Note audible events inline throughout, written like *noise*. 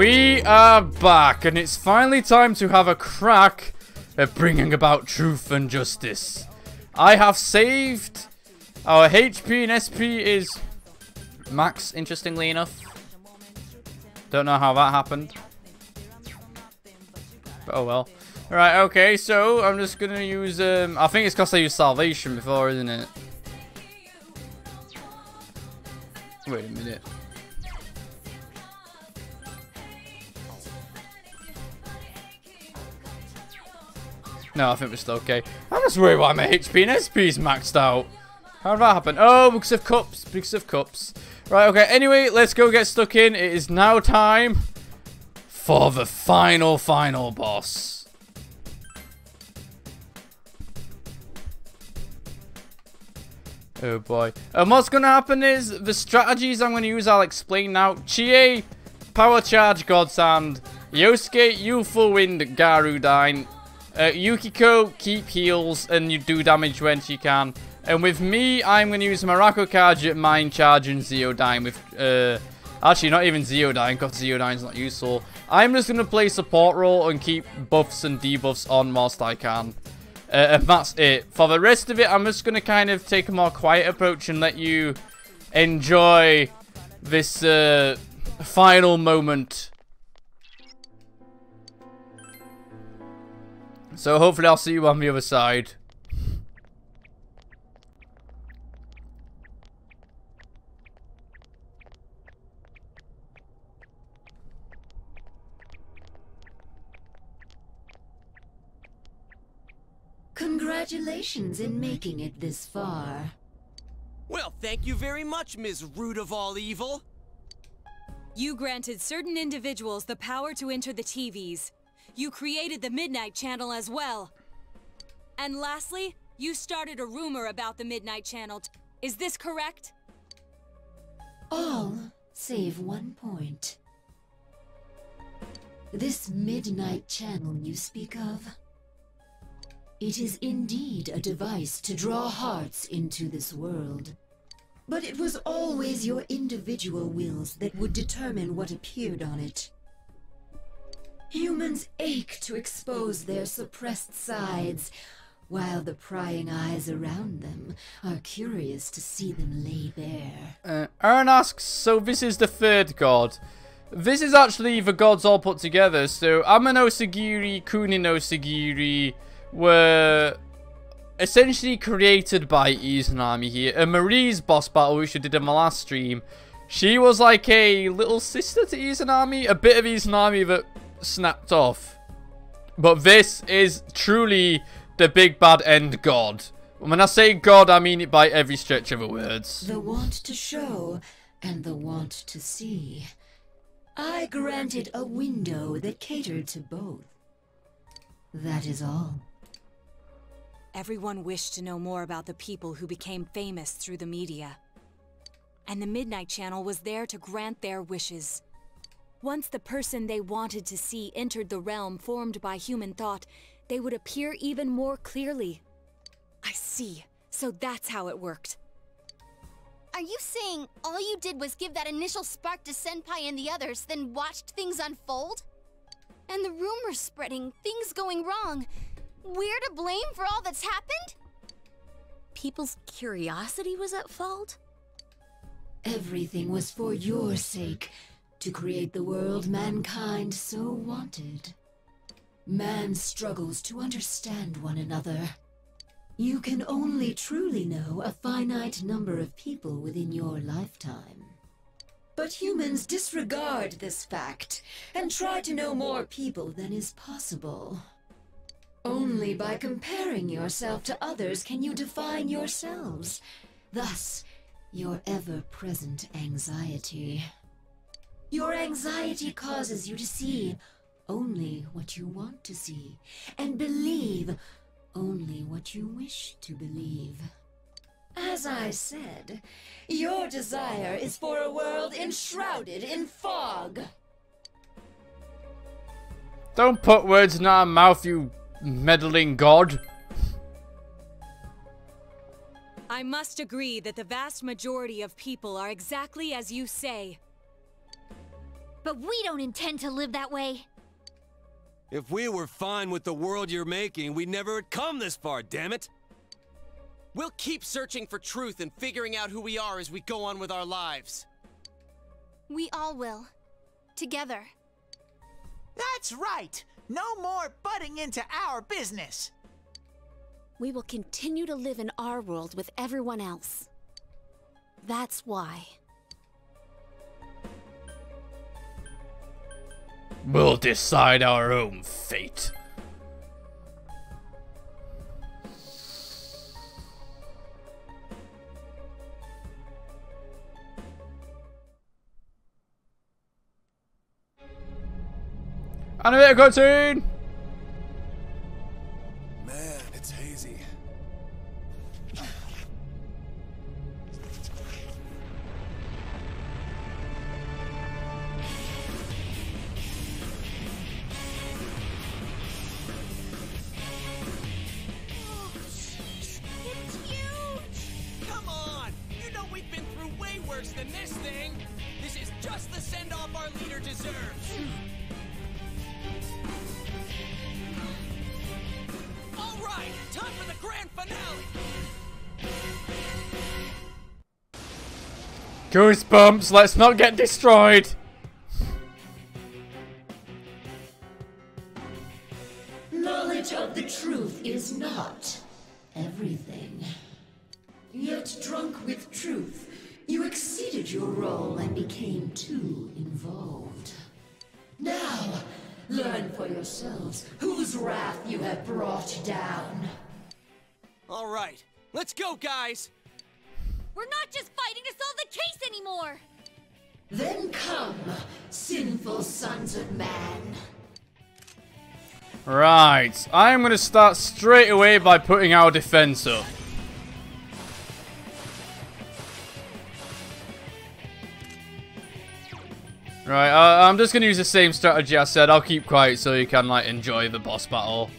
We are back, and it's finally time to have a crack at bringing about truth and justice. I have saved. Our HP and SP is max, interestingly enough. Don't know how that happened. But oh well. Right, okay, so I'm just gonna use, um, I think it's because I used Salvation before, isn't it? Wait a minute. No, I think we're still okay. I'm just worried why my HP and SP is maxed out. How did that happen? Oh, because of cups. Because of cups. Right, okay. Anyway, let's go get stuck in. It is now time for the final, final boss. Oh boy. And what's going to happen is the strategies I'm going to use I'll explain now. Chie, Power Charge God's Hand. Yosuke, Youthful Wind, Garudine. Uh, Yukiko, keep heals and you do damage when she can. And with me, I'm going to use Marakukaja, Mind Charge, and Ziodyne with... Uh, actually, not even Ziodyne, because Ziodyne's not useful. I'm just going to play support role and keep buffs and debuffs on whilst I can. Uh, and that's it. For the rest of it, I'm just going to kind of take a more quiet approach and let you enjoy this uh, final moment So hopefully I'll see you on the other side. Congratulations in making it this far. Well, thank you very much, Ms. Root of all evil. You granted certain individuals the power to enter the TVs. You created the Midnight Channel as well. And lastly, you started a rumor about the Midnight Channel. Is this correct? All save one point. This Midnight Channel you speak of? It is indeed a device to draw hearts into this world. But it was always your individual wills that would determine what appeared on it. Humans ache to expose their suppressed sides, while the prying eyes around them are curious to see them lay bare. Uh, Aaron asks, so this is the third god. This is actually the gods all put together. So Ameno Sagiri, Kunino Sagiri were essentially created by Izanami here. And Marie's boss battle, which we did in the last stream, she was like a little sister to Izanami, a bit of Izanami that snapped off. But this is truly the big bad end god. When I say god, I mean it by every stretch of the words. The want to show and the want to see. I granted a window that catered to both. That is all. Everyone wished to know more about the people who became famous through the media. And the Midnight Channel was there to grant their wishes. Once the person they wanted to see entered the realm formed by human thought, they would appear even more clearly. I see. So that's how it worked. Are you saying all you did was give that initial spark to Senpai and the others, then watched things unfold? And the rumors spreading, things going wrong. We're to blame for all that's happened? People's curiosity was at fault? Everything was for your sake, to create the world mankind so wanted. Man struggles to understand one another. You can only truly know a finite number of people within your lifetime. But humans disregard this fact and try to know more people than is possible. Only by comparing yourself to others can you define yourselves. Thus, your ever-present anxiety. Your anxiety causes you to see only what you want to see, and believe only what you wish to believe. As I said, your desire is for a world enshrouded in fog. Don't put words in our mouth, you meddling god. I must agree that the vast majority of people are exactly as you say. But we don't intend to live that way. If we were fine with the world you're making, we'd never have come this far, damn it! We'll keep searching for truth and figuring out who we are as we go on with our lives. We all will. Together. That's right! No more butting into our business! We will continue to live in our world with everyone else. That's why. We'll decide our own fate. Animated cartoon! Goosebumps, let's not get destroyed! Right, I'm going to start straight away by putting our defense up. Right, uh, I'm just going to use the same strategy I said. I'll keep quiet so you can, like, enjoy the boss battle.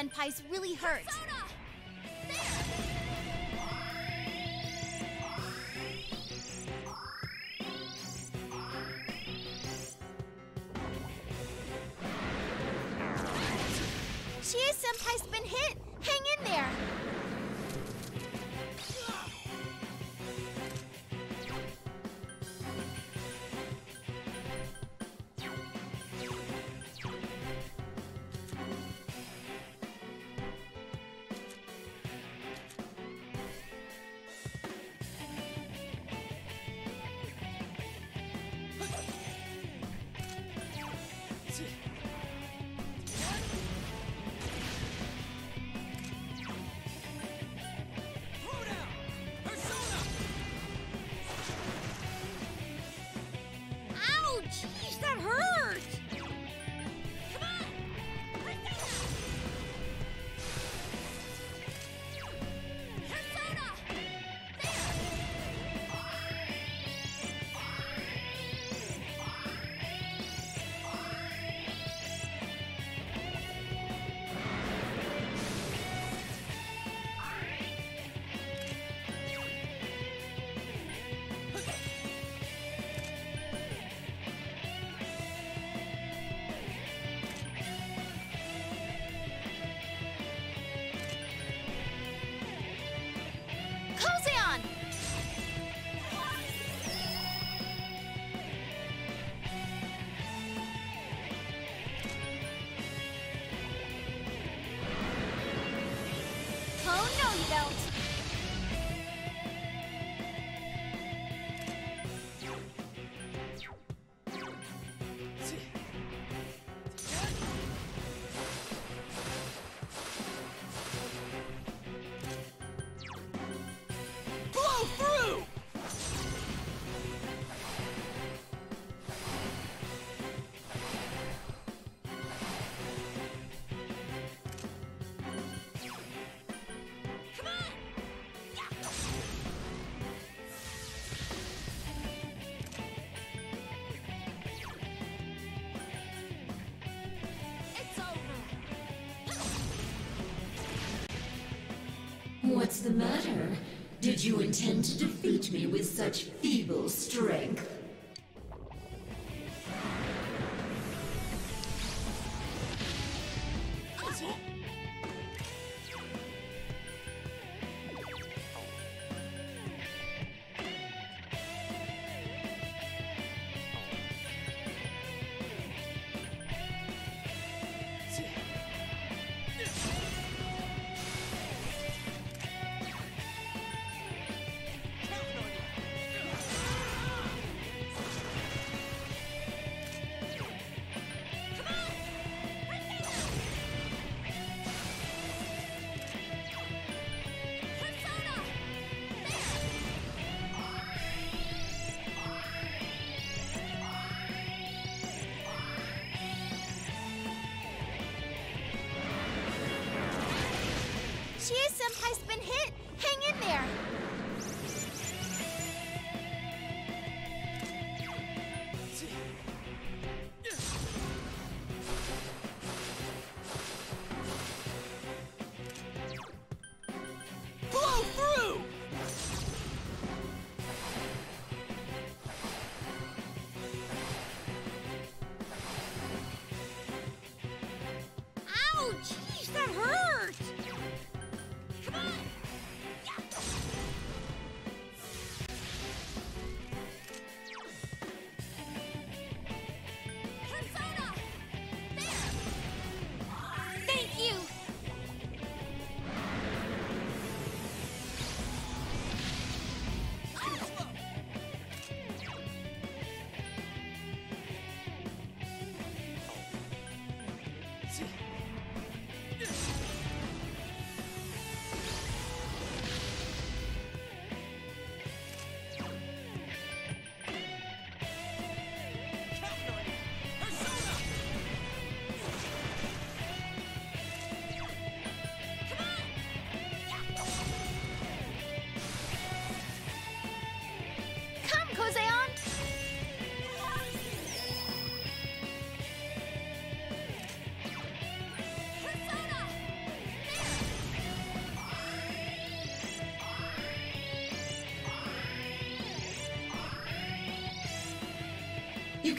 Senpai's really hurt. Chie Senpai's been hit! Hang in there! What's the matter? Did you intend to defeat me with such feeble strength?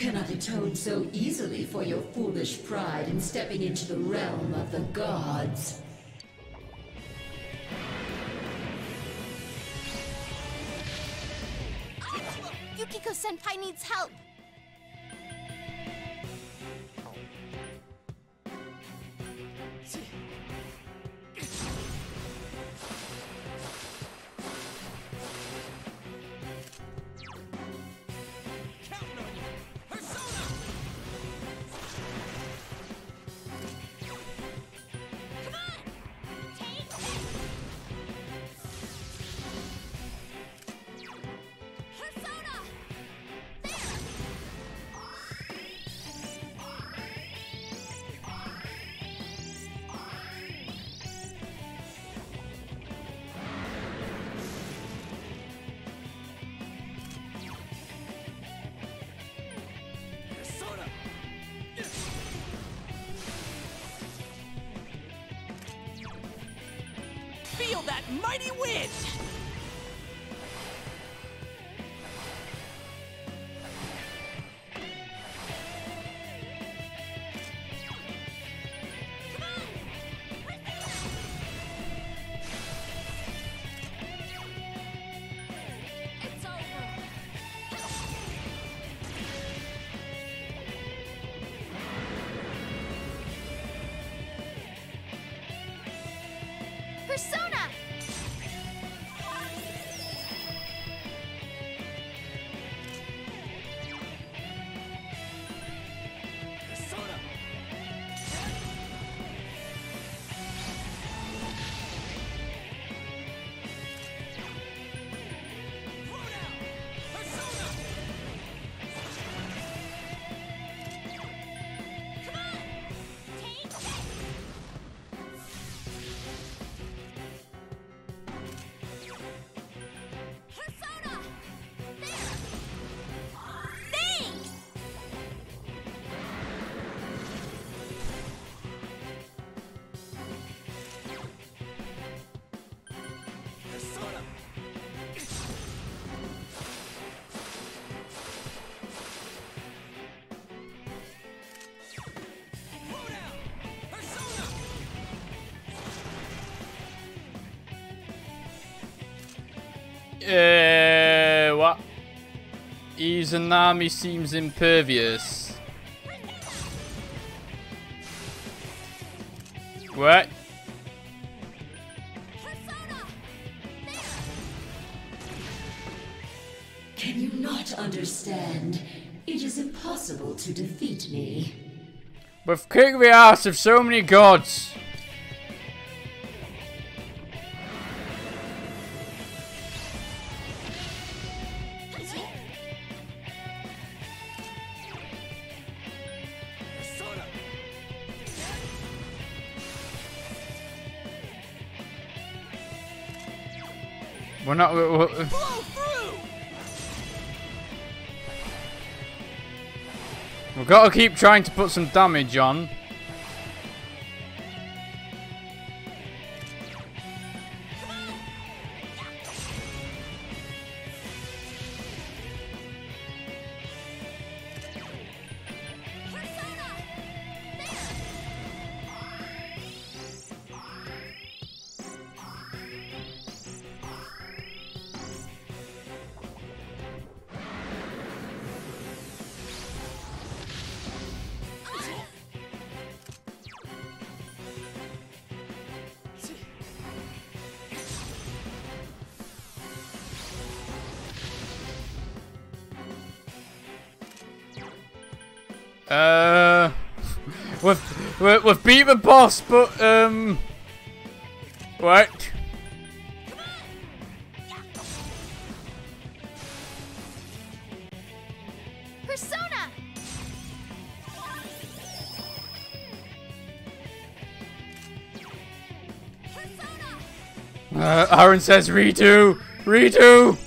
Cannot atone so easily for your foolish pride in stepping into the realm of the gods. Yukiko Senpai needs help! Uh, what? Izanami seems impervious. What? Can you not understand? It is impossible to defeat me. We've kicked the ass of so many gods. Not. We're, we're- Blow through! we've got to keep trying to put some damage on. The boss, but um, what? Persona! Uh, Aaron says redo, redo.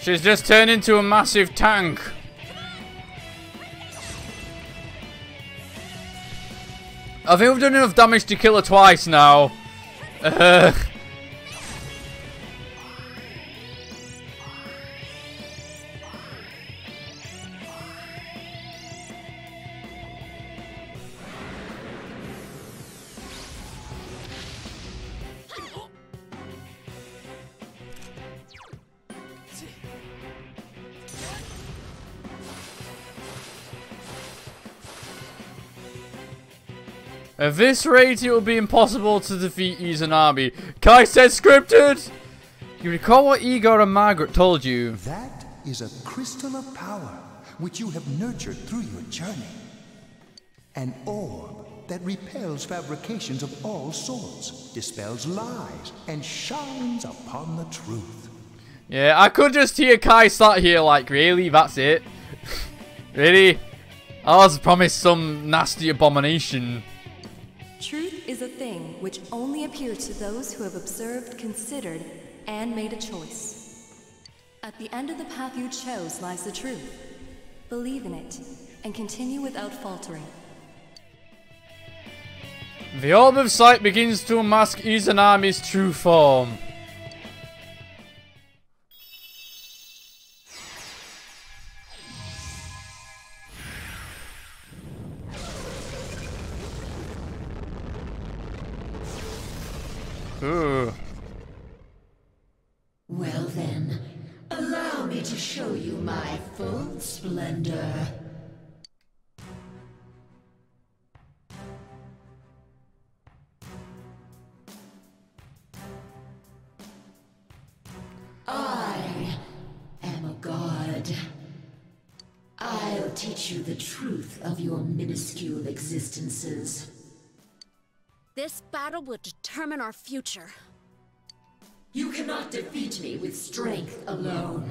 She's just turned into a massive tank. I think we've done enough damage to kill her twice now. *laughs* Uh, this rate, it will be impossible to defeat Izanami. Kai said scripted! You recall what Igor and Margaret told you? That is a crystal of power which you have nurtured through your journey. An orb that repels fabrications of all sorts, dispels lies, and shines upon the truth. Yeah, I could just hear Kai start here like, really? That's it? *laughs* really? I was promised some nasty abomination. Is a thing which only appears to those who have observed, considered, and made a choice. At the end of the path you chose lies the truth. Believe in it, and continue without faltering. The Orb of Sight begins to unmask Izanami's true form. Ooh. Well then, allow me to show you my full splendor. I am a god. I'll teach you the truth of your minuscule existences. This battle will determine our future. You cannot defeat me with strength alone.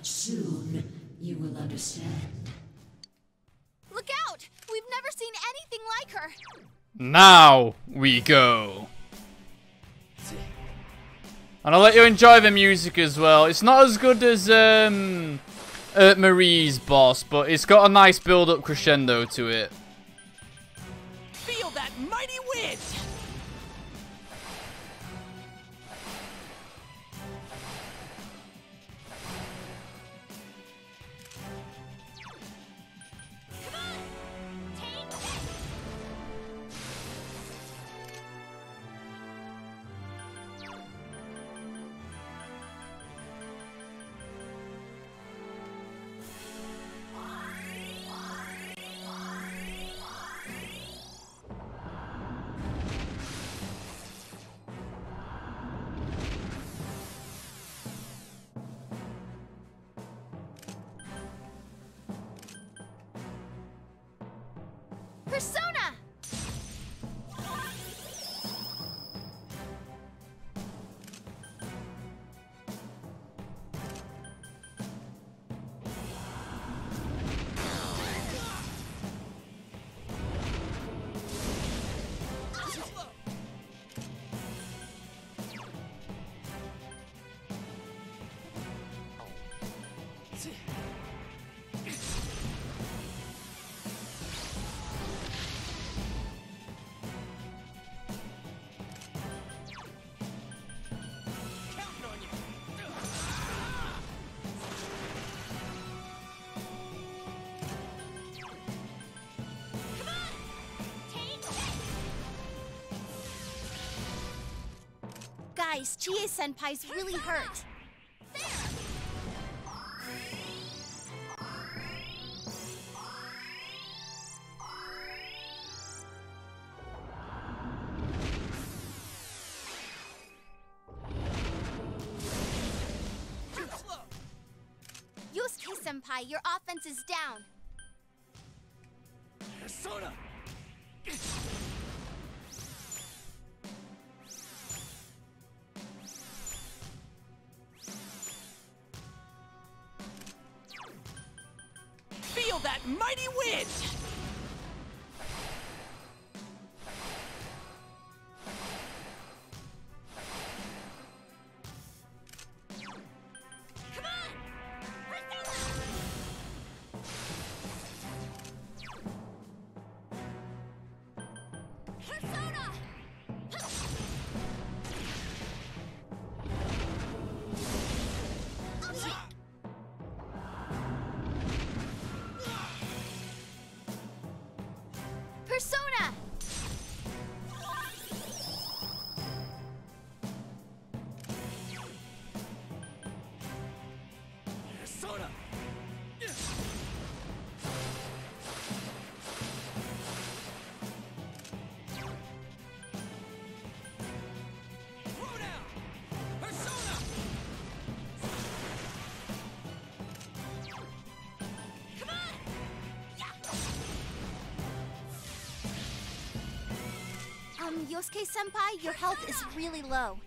Soon, you will understand. Look out! We've never seen anything like her! Now we go! And I'll let you enjoy the music as well. It's not as good as um, Marie's boss, but it's got a nice build-up crescendo to it. Feel that mighty wind! Chia Chie Senpai's really hurt. Yosuke Senpai, your offense is down. Yosuke-senpai, your health is really low.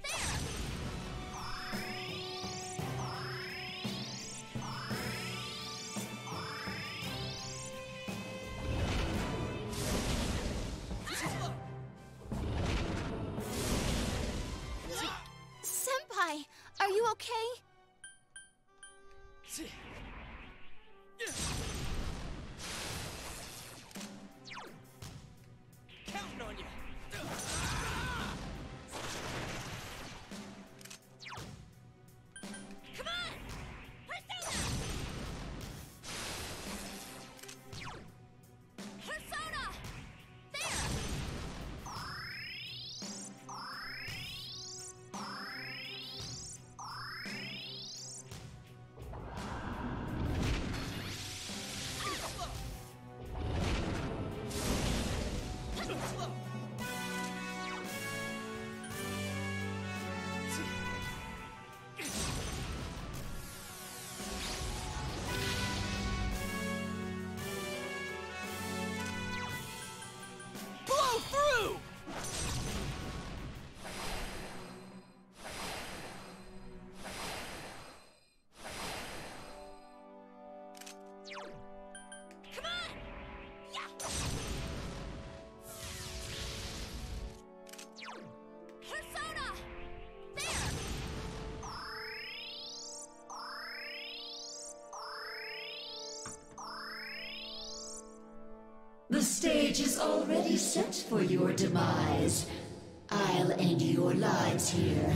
Stage is already set for your demise. I'll end your lives here.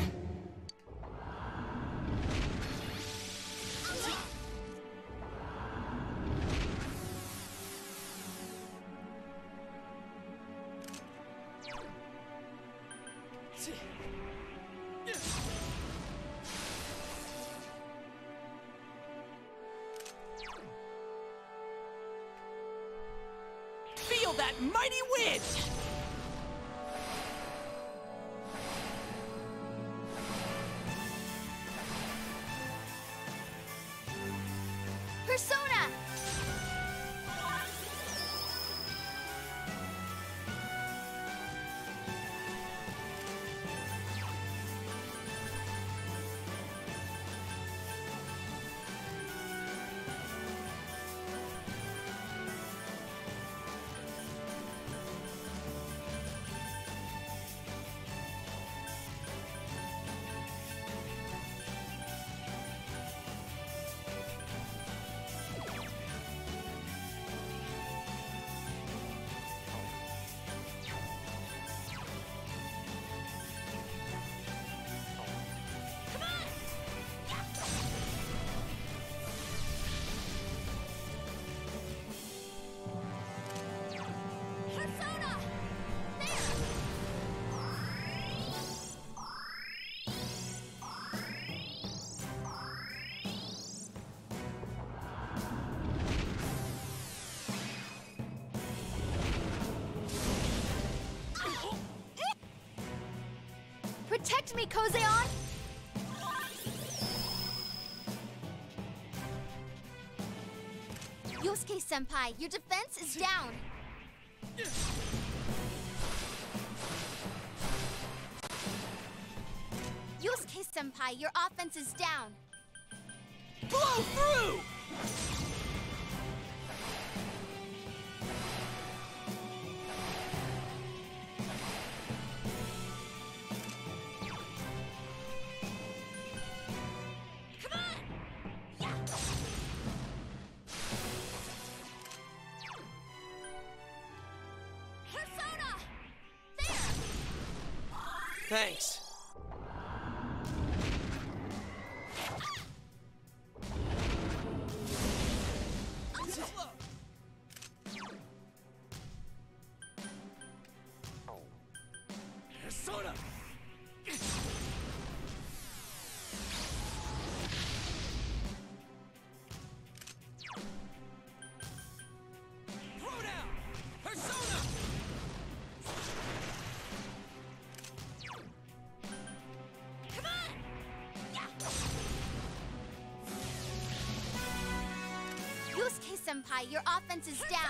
Protect me, Kanzeon! Yosuke senpai, your defense is down. Yosuke senpai, your offense is down. Blow through! Is down.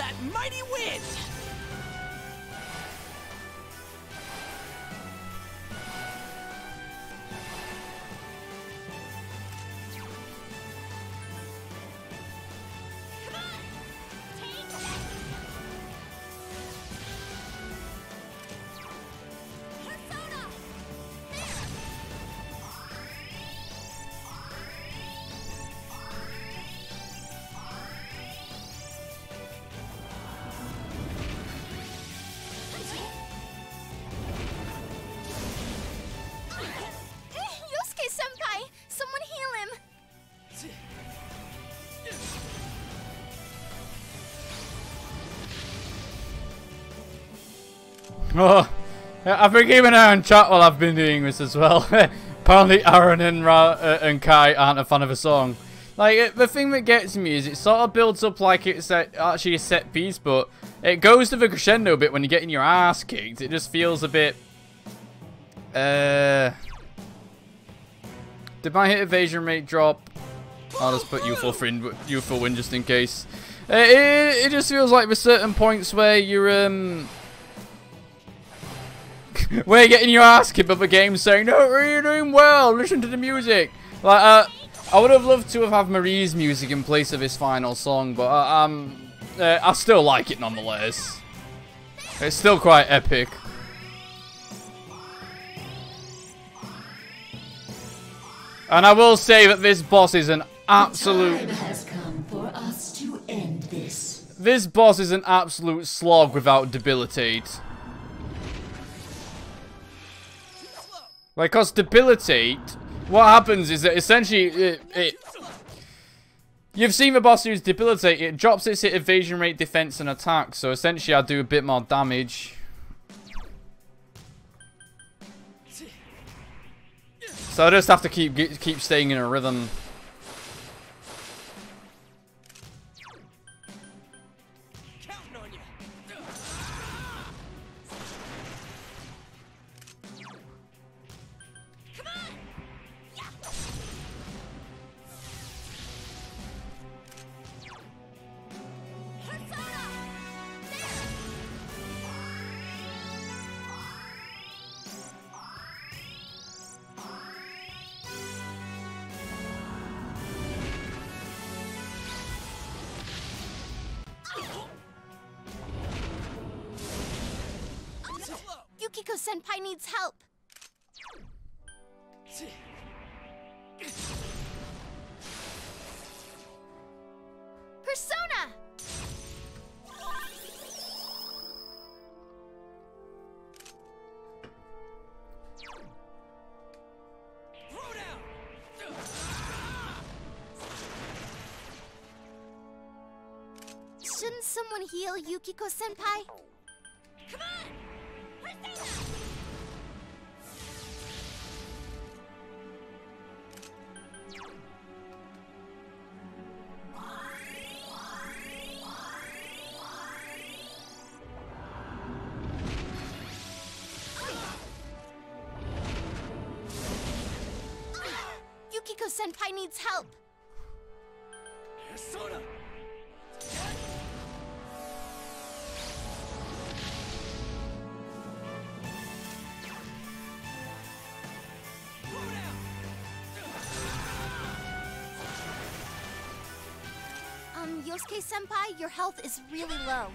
That mighty wind! Oh, I've been keeping an eye on chat while I've been doing this as well. *laughs* Apparently Aaron and, Ra uh, and Kai aren't a fan of a song. Like, the thing that gets me is it sort of builds up like it's a, actually a set piece, but it goes to the crescendo bit when you're getting your ass kicked. It just feels a bit... Uh... Did my hit evasion rate drop? I'll just put youthful friend, youthful win just in case. Uh, it, it just feels like there's certain points where you're um where you're getting your ass kicked by the game saying, no, you're doing well, listen to the music. Like, uh, I would have loved to have had Marie's music in place of his final song, but uh, um, uh, I still like it nonetheless. It's still quite epic. And I will say that this boss is an absolute... Time has come for us to end this. This boss is an absolute slog without debilitate. Like, cause debilitate, what happens is that essentially it, it You've seen the boss use debilitate, it drops its hit evasion rate, defense, and attack, so essentially I do a bit more damage. So I just have to keep keep staying in a rhythm. Needs help. Persona! Shouldn't someone heal Yukiko Senpai? Come on! Yukiko your health is really low.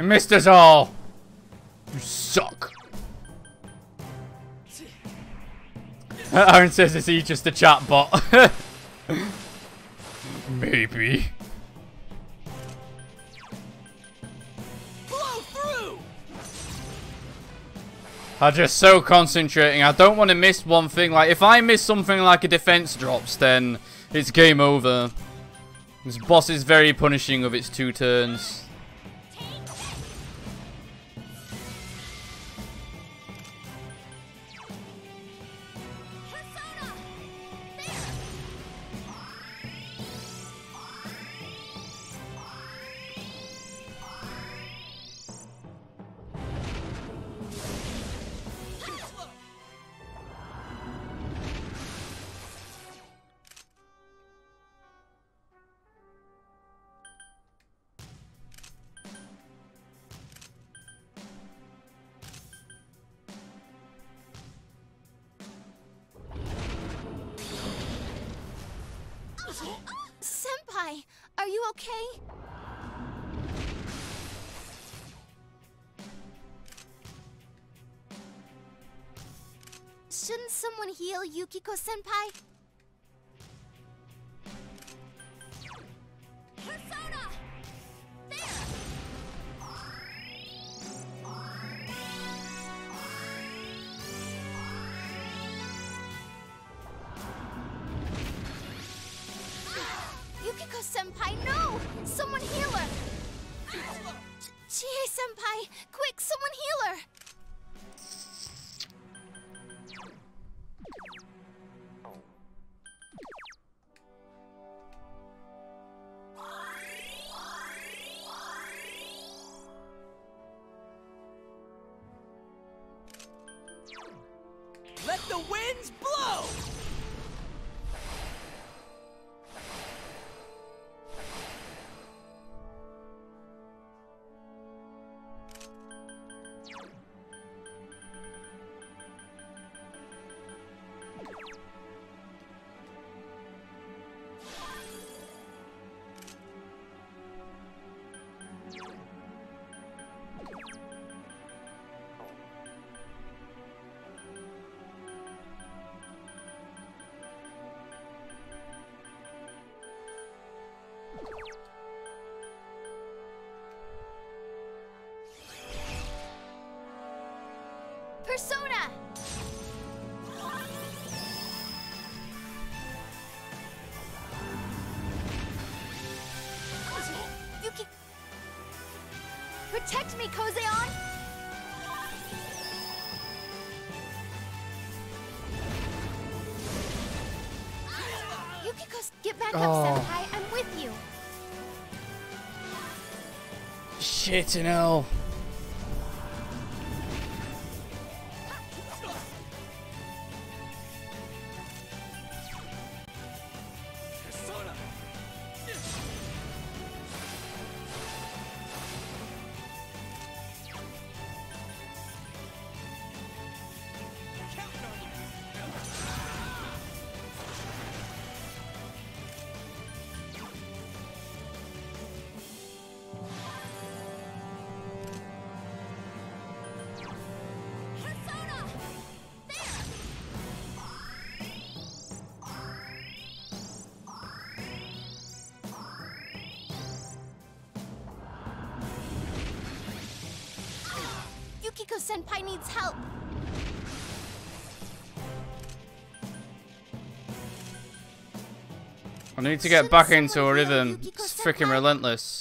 You missed us all! You suck! *laughs* Aaron says, is he just a chat bot? *laughs* Maybe. I'm just so concentrating. I don't want to miss one thing. Like, if I miss something like a defense drops, then it's game over. This boss is very punishing of its two turns. Senpai, no! Someone heal her! Ch- Chie senpai, Protect me, Kanzeon! Yukiko, get back up, Oh. Senpai. I'm with you. Shit in hell. Needs help. I need to get back into a rhythm. It's freaking relentless.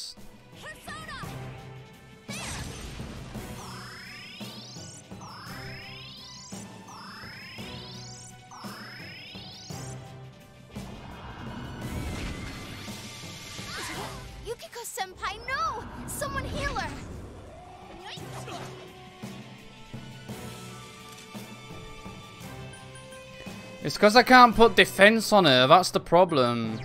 It's because I can't put defense on her. That's the problem.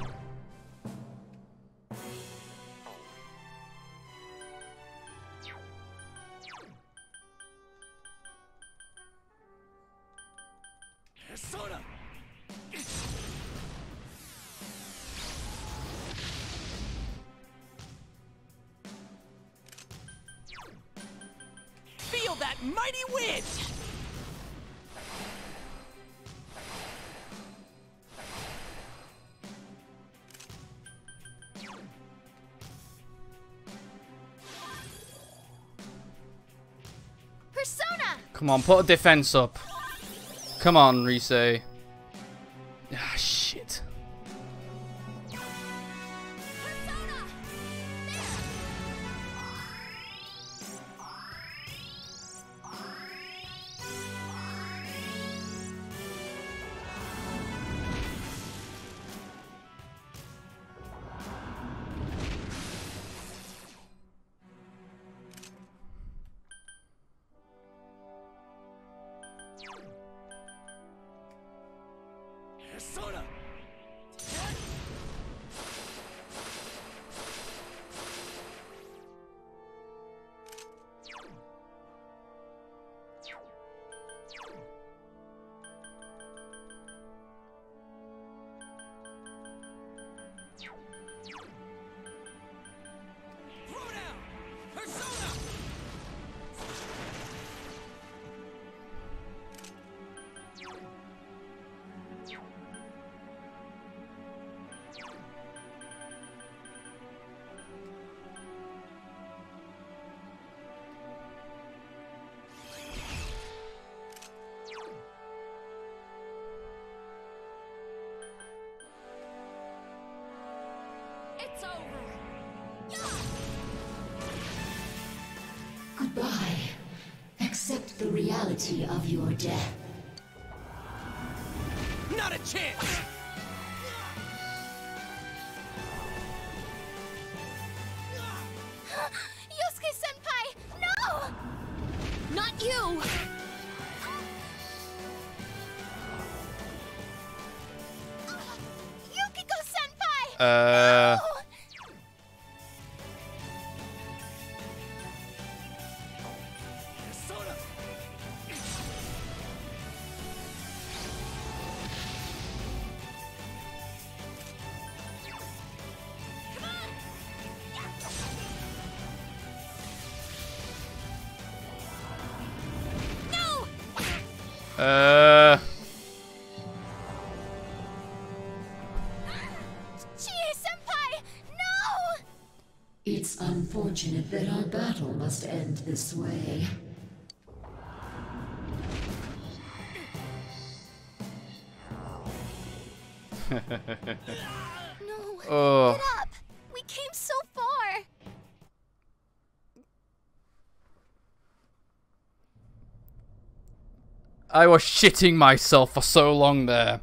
Come on, put a defense up. Come on, Rise. It's unfortunate that our battle must end this way. *laughs* No! Oh. Get up! We came so far! I was shitting myself for so long there.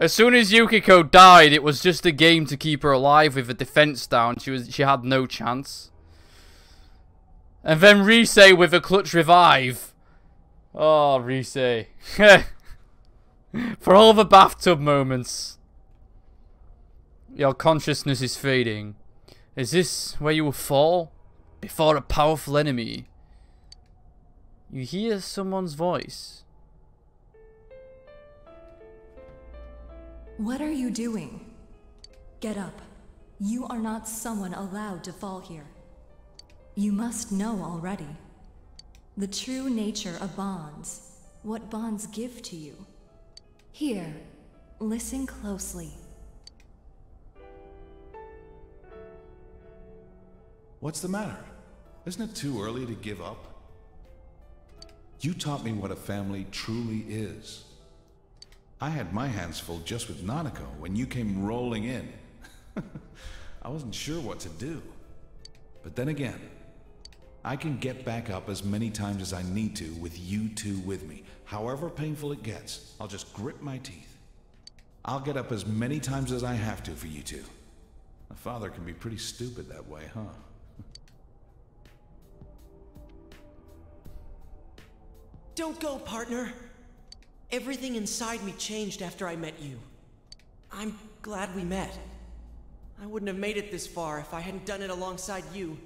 As soon as Yukiko died, it was just a game to keep her alive with a defense down. She was she had no chance. And then Rise with a clutch revive. Oh, Rise. *laughs* for all the bathtub moments. Your consciousness is fading. Is this where you will fall? Before a powerful enemy? You hear someone's voice. What are you doing? Get up. You are not someone allowed to fall here. You must know already. The true nature of bonds, what bonds give to you. Here, listen closely. What's the matter? Isn't it too early to give up? You taught me what a family truly is. I had my hands full just with Nanako when you came rolling in. *laughs* I wasn't sure what to do. But then again, I can get back up as many times as I need to with you two with me. However painful it gets, I'll just grit my teeth. I'll get up as many times as I have to for you two. A father can be pretty stupid that way, huh? Don't go, partner. Everything inside me changed after I met you. I'm glad we met. I wouldn't have made it this far if I hadn't done it alongside you.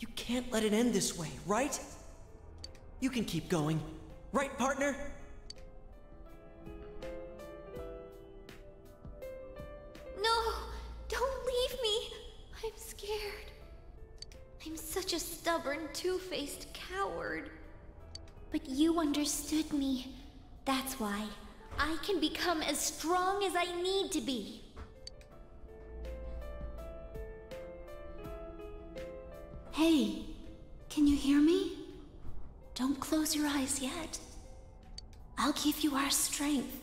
You can't let it end this way, right? You can keep going. Right, partner? No! Don't leave me! I'm scared. I'm such a stubborn, two-faced coward. But you understood me. That's why. I can become as strong as I need to be. Hey, can you hear me? Don't close your eyes yet. I'll give you our strength.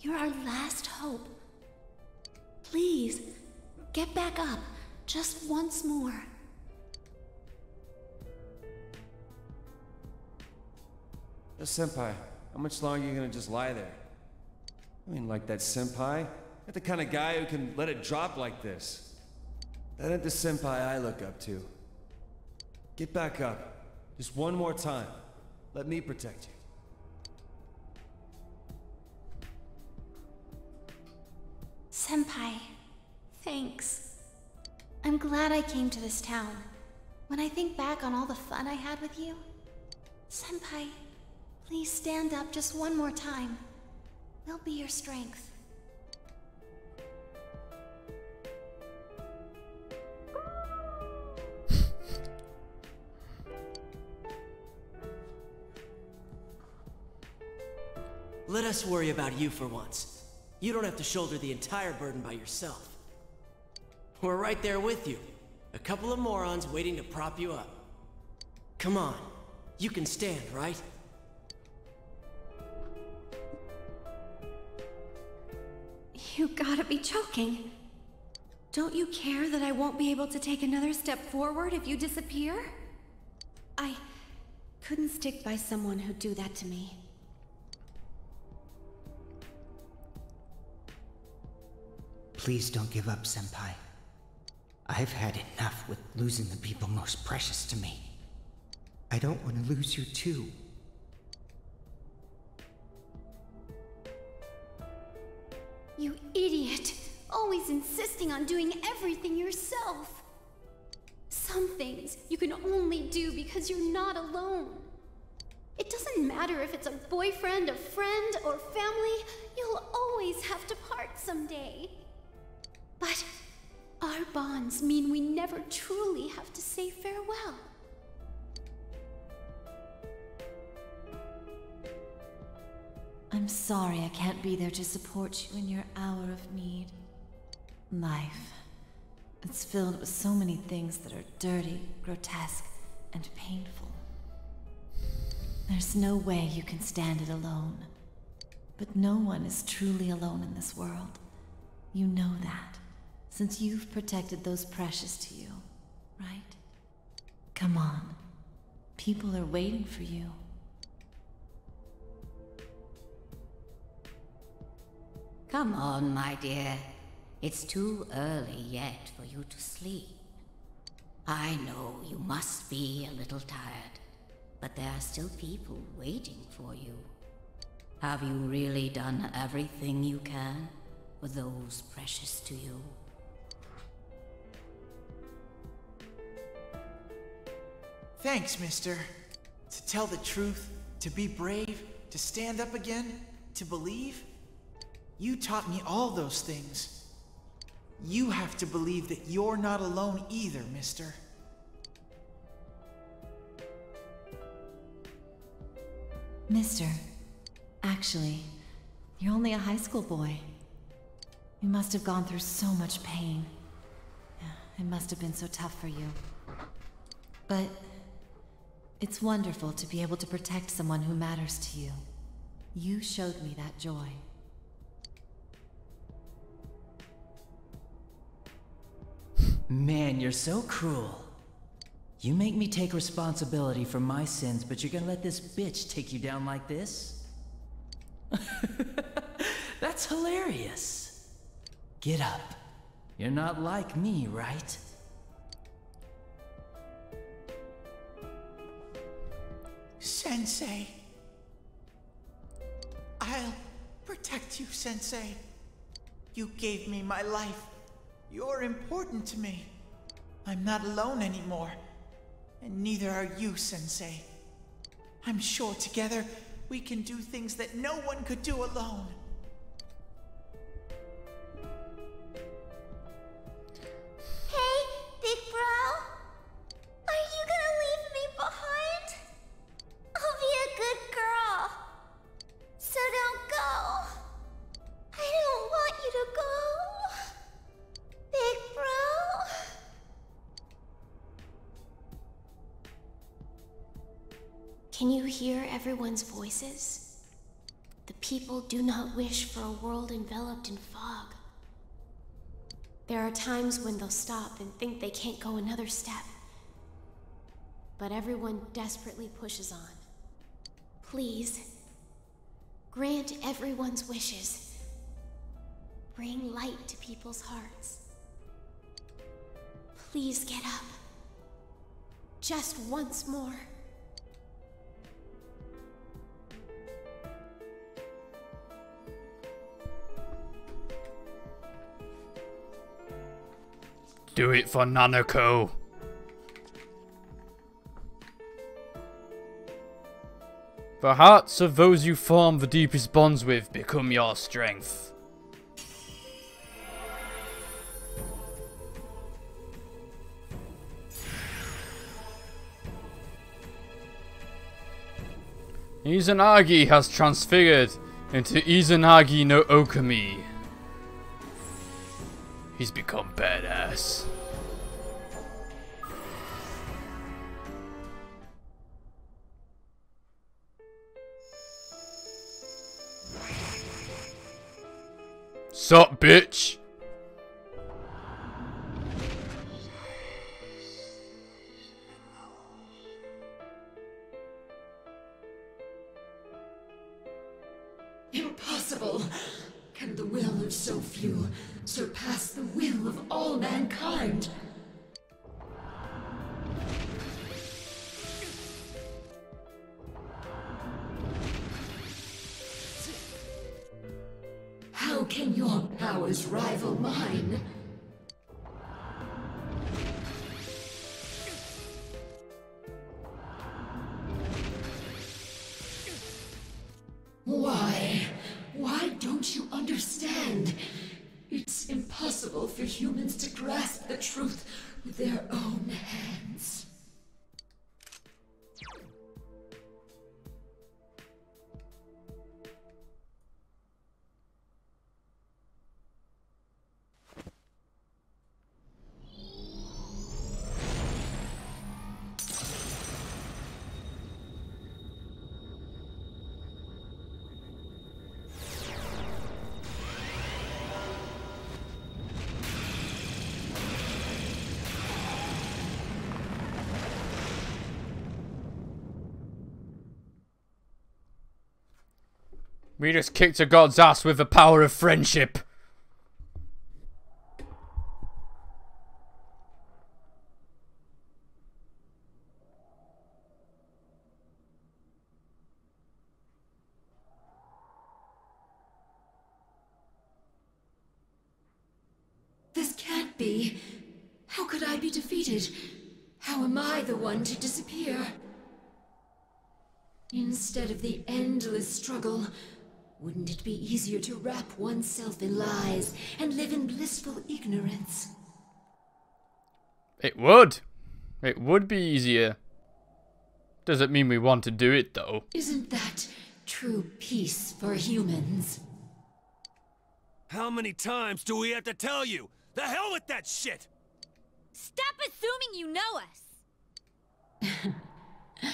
You're our last hope. Please, get back up just once more. Senpai, how much longer are you gonna just lie there? I mean, like that senpai? You're the kind of guy who can let it drop like this. That ain't the senpai I look up to. Get back up. Just one more time. Let me protect you. Senpai, thanks. I'm glad I came to this town. When I think back on all the fun I had with you, Senpai, please stand up just one more time. We'll be your strength. Let us worry about you for once. You don't have to shoulder the entire burden by yourself. We're right there with you. A couple of morons waiting to prop you up. Come on. You can stand, right? You gotta be joking. Don't you care that I won't be able to take another step forward if you disappear? I. Couldn't stick by someone who'd do that to me. Please don't give up, Senpai. I've had enough with losing the people most precious to me. I don't want to lose you too. You idiot! Always insisting on doing everything yourself! Some things you can only do because you're not alone. It doesn't matter if it's a boyfriend, a friend, or family, you'll always have to part someday. But our bonds mean we never truly have to say farewell. I'm sorry I can't be there to support you in your hour of need. Life. It's filled with so many things that are dirty, grotesque, and painful. There's no way you can stand it alone. But no one is truly alone in this world. You know that, since you've protected those precious to you, right? Come on. People are waiting for you. Come on, my dear. It's too early yet for you to sleep. I know you must be a little tired, but there are still people waiting for you. Have you really done everything you can for those precious to you? Thanks, mister. To tell the truth, to be brave, to stand up again, to believe. You taught me all those things. You have to believe that you're not alone either, mister. Mister, actually, you're only a high school boy. You must have gone through so much pain. It must have been so tough for you. But it's wonderful to be able to protect someone who matters to you. You showed me that joy. Man, you're so cruel. You make me take responsibility for my sins, but you're gonna let this bitch take you down like this? *laughs* That's hilarious. Get up. You're not like me, right? Sensei. I'll protect you, Sensei. You gave me my life. You're important to me. I'm not alone anymore. And neither are you, Sensei. I'm sure together we can do things that no one could do alone. Everyone's voices? The people do not wish for a world enveloped in fog. There are times when they'll stop and think they can't go another step. But everyone desperately pushes on. Please, grant everyone's wishes. Bring light to people's hearts. Please get up. Just once more. Do it for Nanako. The hearts of those you form the deepest bonds with become your strength. Izanagi has transfigured into Izanagi no Okami. He's become badass. Sup, bitch? Impossible! Can the will of so few surpass the will of all mankind? How can your powers rival mine? We just kicked a god's ass with the power of friendship. This can't be. How could I be defeated? How am I the one to disappear? Instead of the endless struggle, wouldn't it be easier to wrap oneself in lies and live in blissful ignorance? It would. It would be easier. Doesn't mean we want to do it though. Isn't that true peace for humans? How many times do we have to tell you? The hell with that shit! Stop assuming you know us! *laughs*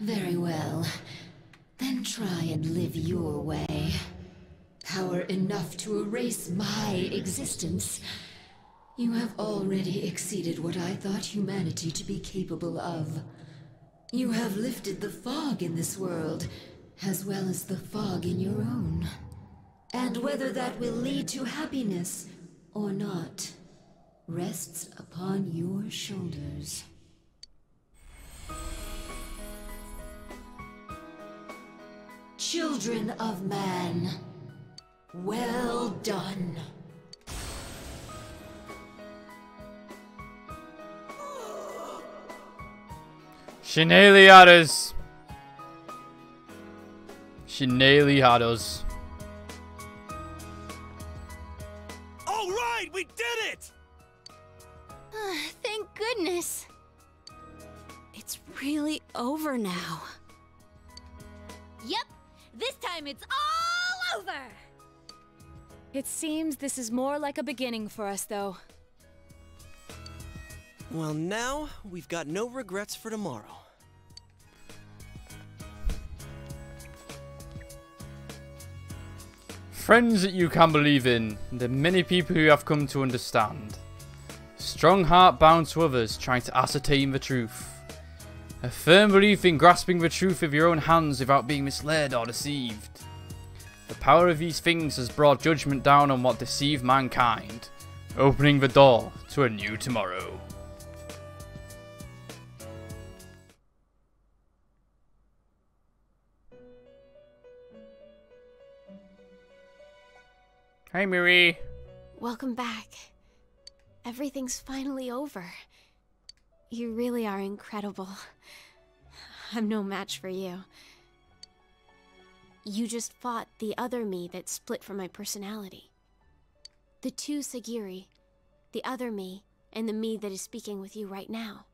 Very well. Then try and live your way. Power enough to erase my existence. You have already exceeded what I thought humanity to be capable of. You have lifted the fog in this world, as well as the fog in your own. And whether that will lead to happiness or not rests upon your shoulders. Children of man, well done. She nearly had us. She nearly had us. All right, we did it! Ah, thank goodness. It's really over now. Yep, this time it's all over! It seems this is more like a beginning for us, though. Well, now we've got no regrets for tomorrow. Friends that you can believe in, the many people who have come to understand. Strong heart bound to others, trying to ascertain the truth. A firm belief in grasping the truth with your own hands without being misled or deceived. The power of these things has brought judgment down on what deceived mankind, opening the door to a new tomorrow. Hey, Marie. Welcome back. Everything's finally over. You really are incredible. I'm no match for you. You just fought the other me that split from my personality. The two Sagiri, the other me, and the me that is speaking with you right now.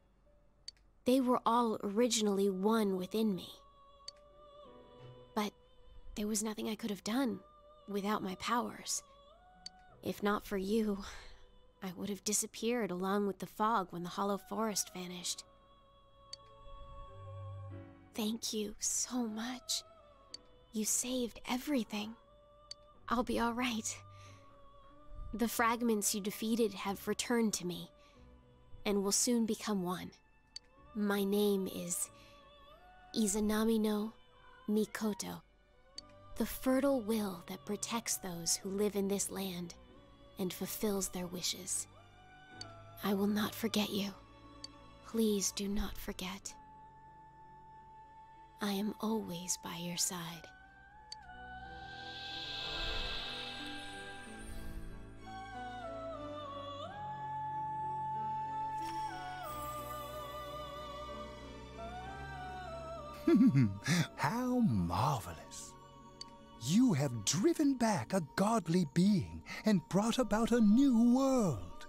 They were all originally one within me. But there was nothing I could have done without my powers. If not for you, I would have disappeared along with the fog when the hollow forest vanished. Thank you so much. You saved everything. I'll be alright. The fragments you defeated have returned to me, and will soon become one. My name is Izanami no Mikoto. The fertile will that protects those who live in this land and fulfills their wishes. I will not forget you. Please do not forget. I am always by your side. *laughs* How marvelous! You have driven back a godly being and brought about a new world.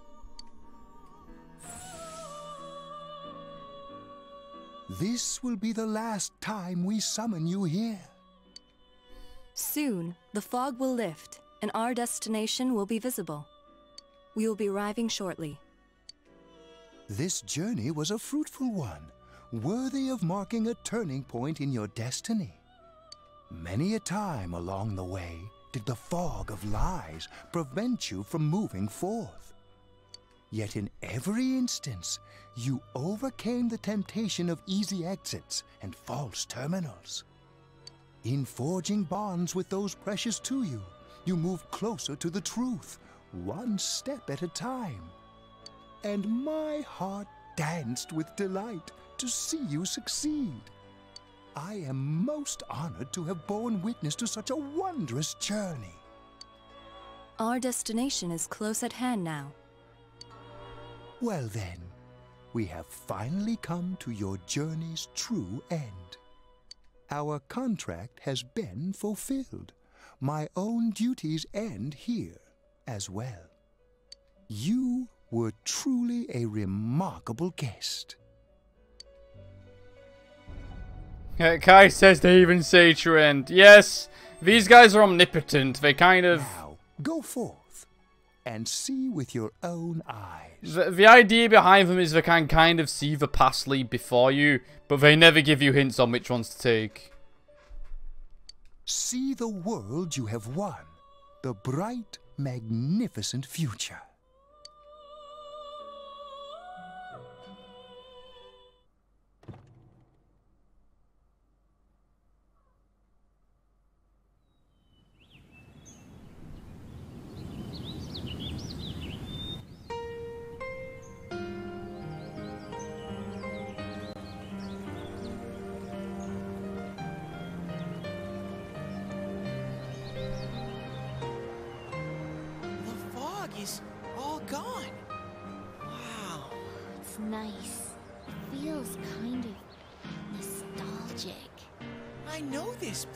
This will be the last time we summon you here. Soon, the fog will lift, and our destination will be visible. We will be arriving shortly. This journey was a fruitful one, worthy of marking a turning point in your destiny. Many a time along the way did the fog of lies prevent you from moving forth. Yet in every instance, you overcame the temptation of easy exits and false terminals. In forging bonds with those precious to you, you moved closer to the truth, one step at a time. And my heart danced with delight to see you succeed. I am most honored to have borne witness to such a wondrous journey. Our destination is close at hand now. Well then, we have finally come to your journey's true end. Our contract has been fulfilled. My own duties end here as well. You were truly a remarkable guest. Uh, Kai says they even say true end. Yes, these guys are omnipotent. They kind of... Now, go forth and see with your own eyes. The, the idea behind them is they can kind of see the past lead before you, but they never give you hints on which ones to take. See the world you have won, the bright, magnificent future.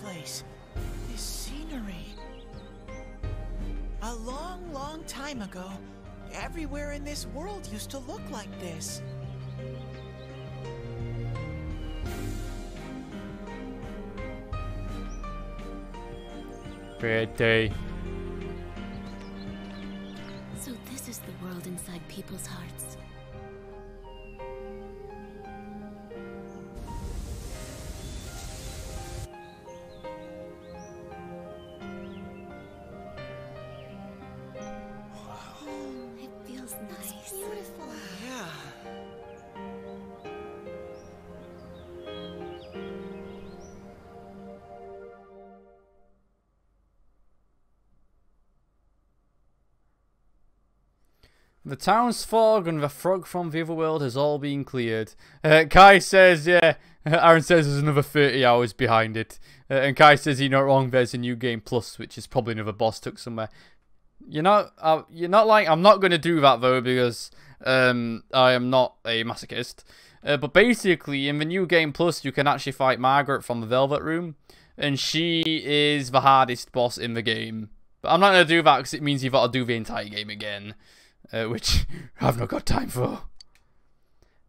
Place. This scenery. A long, long time ago, everywhere in this world used to look like this. Pretty. So this is the world inside people's hearts. Town's fog and the frog from the other world has all been cleared. Uh, Kai says, yeah. *laughs* Aaron says there's another 30 hours behind it. Uh, and Kai says you're not wrong, there's a new game plus, which is probably another boss took somewhere. You're not, uh, you're not like, I'm not going to do that though, because um, I am not a masochist. Uh, but basically, in the new game plus, you can actually fight Margaret from the Velvet Room. And she is the hardest boss in the game. But I'm not going to do that because it means you've got to do the entire game again uh, which *laughs* I've not got time for.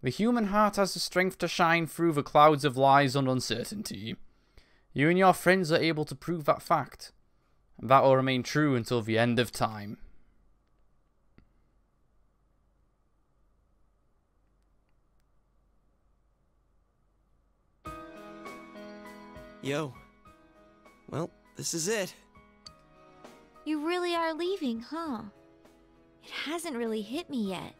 The human heart has the strength to shine through the clouds of lies and uncertainty. You and your friends are able to prove that fact, and that will remain true until the end of time. Yo. Well, this is it. You really are leaving, huh? It hasn't really hit me yet.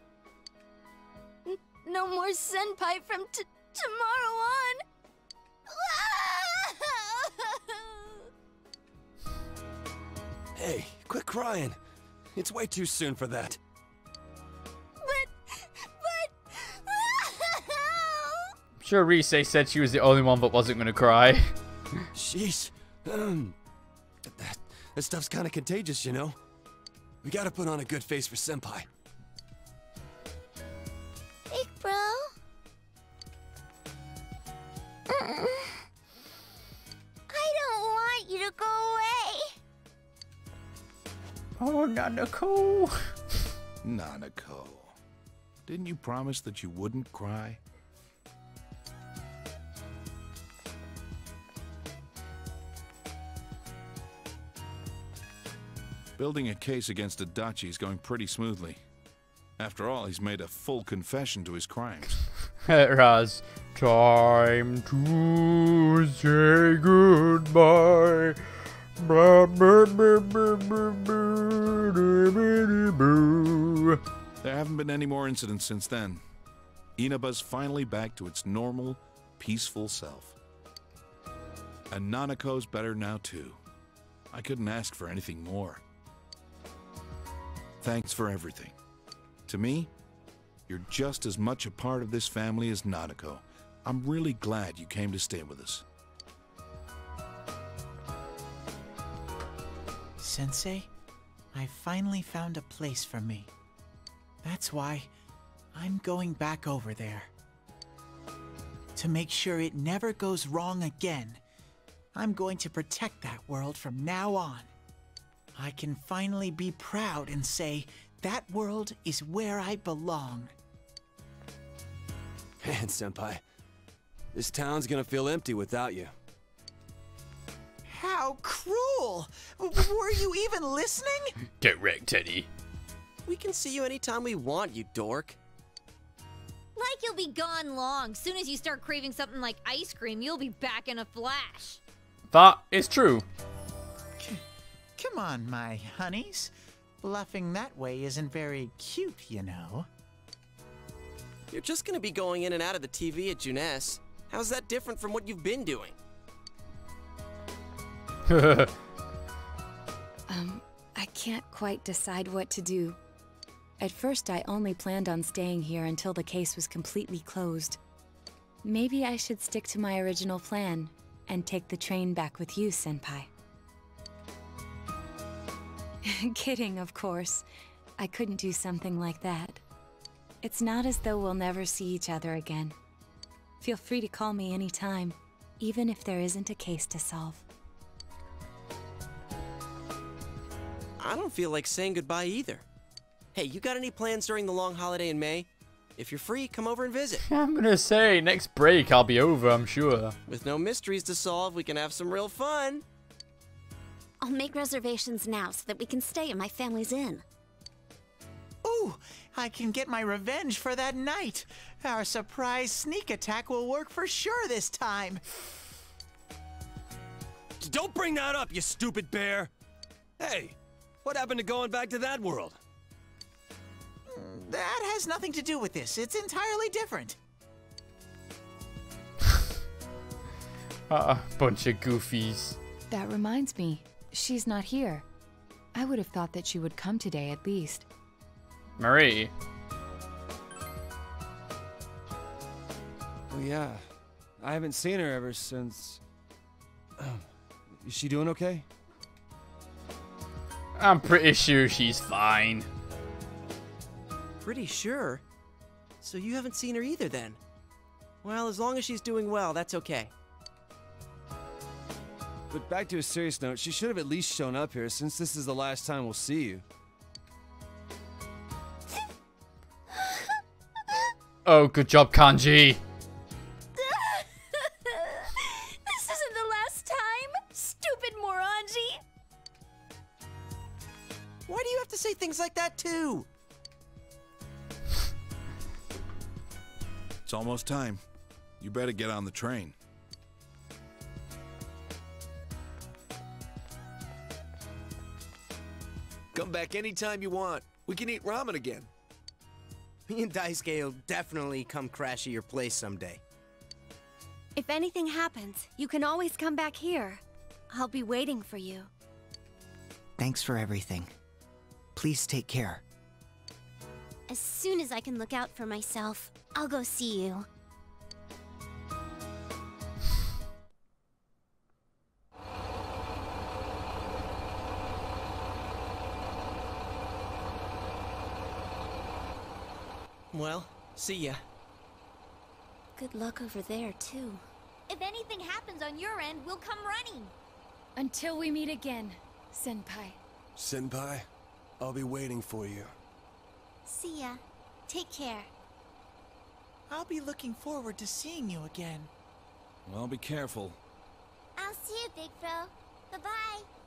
N- no more senpai from t- tomorrow on. *laughs* Hey, quit crying. It's way too soon for that. I'm *laughs* sure Rise said she was the only one that wasn't going to cry. Sheesh. Um, *clears throat* that, that stuff's kind of contagious, you know? We gotta put on a good face for Senpai. Big bro? Mm-mm. I don't want you to go away. Oh, Nanako. Nanako. Didn't you promise that you wouldn't cry? Building a case against Adachi is going pretty smoothly. After all, he's made a full confession to his crimes. *laughs* Raz, time to say goodbye. There haven't been any more incidents since then. Inaba's finally back to its normal, peaceful self. And Nanako's better now, too. I couldn't ask for anything more. Thanks for everything. To me, you're just as much a part of this family as Nanako. I'm really glad you came to stay with us. Sensei, I finally found a place for me. That's why I'm going back over there. To make sure it never goes wrong again, I'm going to protect that world from now on. I can finally be proud and say that world is where I belong. *laughs* Man, Senpai. This town's gonna feel empty without you. How cruel! Were you even listening? *laughs* Get wrecked, Teddy. We can see you anytime we want, you dork. Like you'll be gone long. Soon as you start craving something like ice cream, you'll be back in a flash. That is true. Come on, my honeys. Bluffing that way isn't very cute, you know. You're just gonna be going in and out of the TV at Junes. How's that different from what you've been doing? *laughs* Um, I can't quite decide what to do. At first, I only planned on staying here until the case was completely closed. Maybe I should stick to my original plan and take the train back with you, Senpai. *laughs* Kidding, of course. I couldn't do something like that. It's not as though we'll never see each other again. Feel free to call me anytime, even if there isn't a case to solve. I don't feel like saying goodbye either. Hey, you got any plans during the long holiday in May? If you're free, come over and visit. *laughs* I'm gonna say, next break I'll be over, I'm sure. With no mysteries to solve, we can have some real fun. I'll make reservations now so that we can stay in my family's inn. Ooh, I can get my revenge for that night. Our surprise sneak attack will work for sure this time. Don't bring that up, you stupid bear! Hey, what happened to going back to that world? That has nothing to do with this. It's entirely different. *laughs* Uh, bunch of goofies. That reminds me, she's not here. I would have thought that she would come today at least. Marie. Oh, yeah. I haven't seen her ever since. Is she doing okay? I'm pretty sure she's fine. Pretty sure. So you haven't seen her either then? Well, as long as she's doing well, that's okay. But back to a serious note, she should have at least shown up here since this is the last time we'll see you. Oh, good job, Kanji. *laughs* this isn't the last time, stupid Moranji. Why do you have to say things like that too? It's almost time. You better get on the train. Come back anytime you want. We can eat ramen again. Me and Daisuke will definitely come crash at your place someday. If anything happens, you can always come back here. I'll be waiting for you. Thanks for everything. Please take care. As soon as I can look out for myself, I'll go see you. Well, see ya. Good luck over there, too. If anything happens on your end, we'll come running. Until we meet again, Senpai. Senpai, I'll be waiting for you. See ya. Take care. I'll be looking forward to seeing you again. Well, be careful. I'll see you, Big Bro. Bye-bye.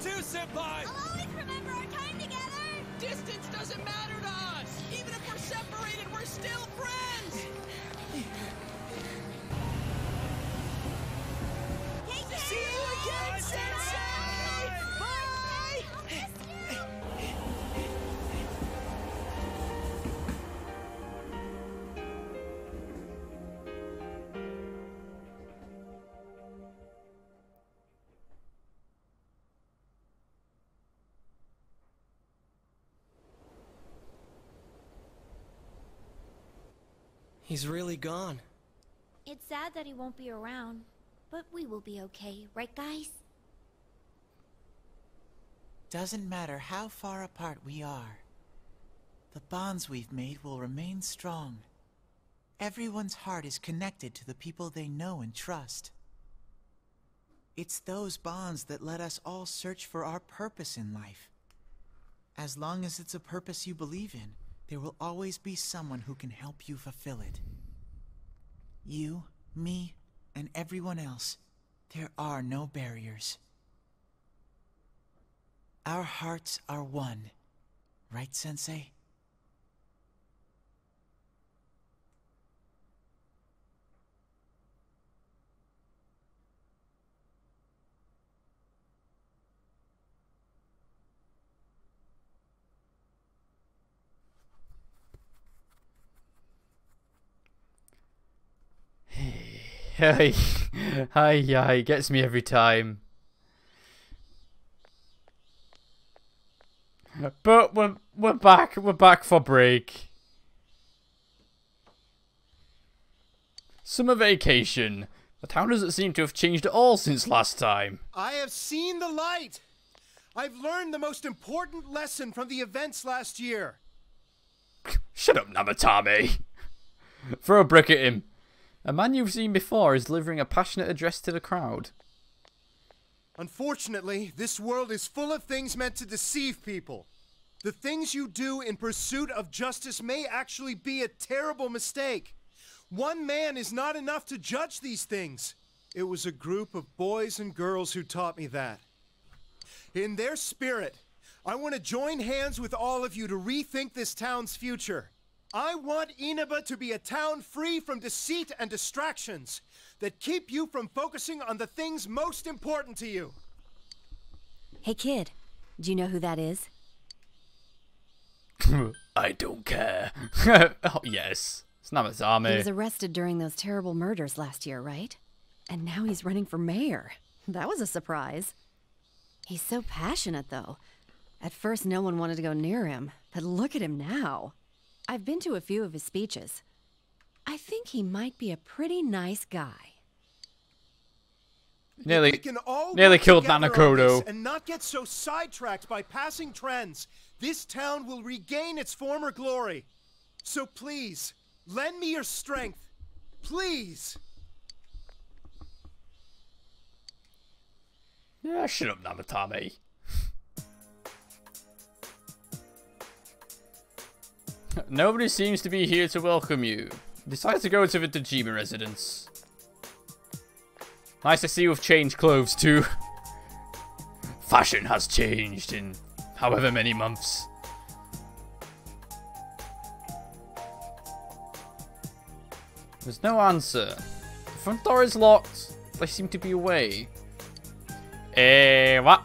Too, Senpai! He's really gone. It's sad that he won't be around, but we will be okay, right guys? Doesn't matter how far apart we are. The bonds we've made will remain strong. Everyone's heart is connected to the people they know and trust. It's those bonds that let us all search for our purpose in life. As long as it's a purpose you believe in, there will always be someone who can help you fulfill it. You, me, and everyone else, there are no barriers. Our hearts are one. Right, Sensei? Hey, *laughs* hi, yeah, it gets me every time. But we're we're back. We're back for break. Summer vacation. The town doesn't seem to have changed at all since last time. I have seen the light. I've learned the most important lesson from the events last year. Shut up, Namatame. *laughs* Throw a brick at him. A man you've seen before is delivering a passionate address to the crowd. Unfortunately, this world is full of things meant to deceive people. The things you do in pursuit of justice may actually be a terrible mistake. One man is not enough to judge these things. It was a group of boys and girls who taught me that. In their spirit, I want to join hands with all of you to rethink this town's future. I want Inaba to be a town free from deceit and distractions that keep you from focusing on the things most important to you. Hey, kid. Do you know who that is? *laughs* I don't care. *laughs* oh, yes. It's Namatame. He was arrested during those terrible murders last year, right? And now he's running for mayor. That was a surprise. He's so passionate, though. At first, no one wanted to go near him, but look at him now. I've been to a few of his speeches. I think he might be a pretty nice guy. Nearly, can all nearly killed together Nanakodo. And not get so sidetracked by passing trends. This town will regain its former glory. So please, lend me your strength. Please. Yeah, shut up, Namatame. *laughs* Nobody seems to be here to welcome you. Decides to go to the Dojima residence. Nice to see you've changed clothes too. *laughs* Fashion has changed in however many months. There's no answer. The front door is locked. They seem to be away. Eh, what?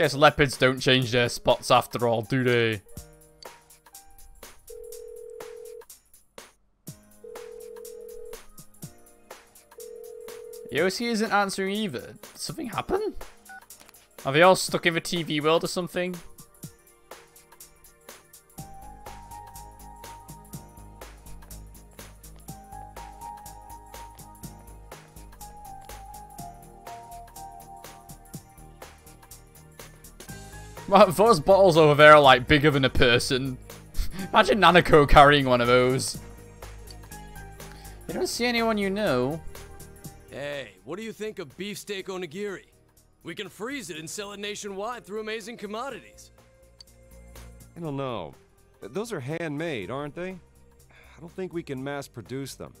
Guess leopards don't change their spots after all, do they? Yoshi isn't answering either. Did something happen? Are they all stuck in the TV world or something? Those bottles over there are like bigger than a person. Imagine Nanako carrying one of those. You don't see anyone you know. Hey, what do you think of beefsteak onigiri? We can freeze it and sell it nationwide through amazing commodities. I don't know. Those are handmade, aren't they? I don't think we can mass produce them.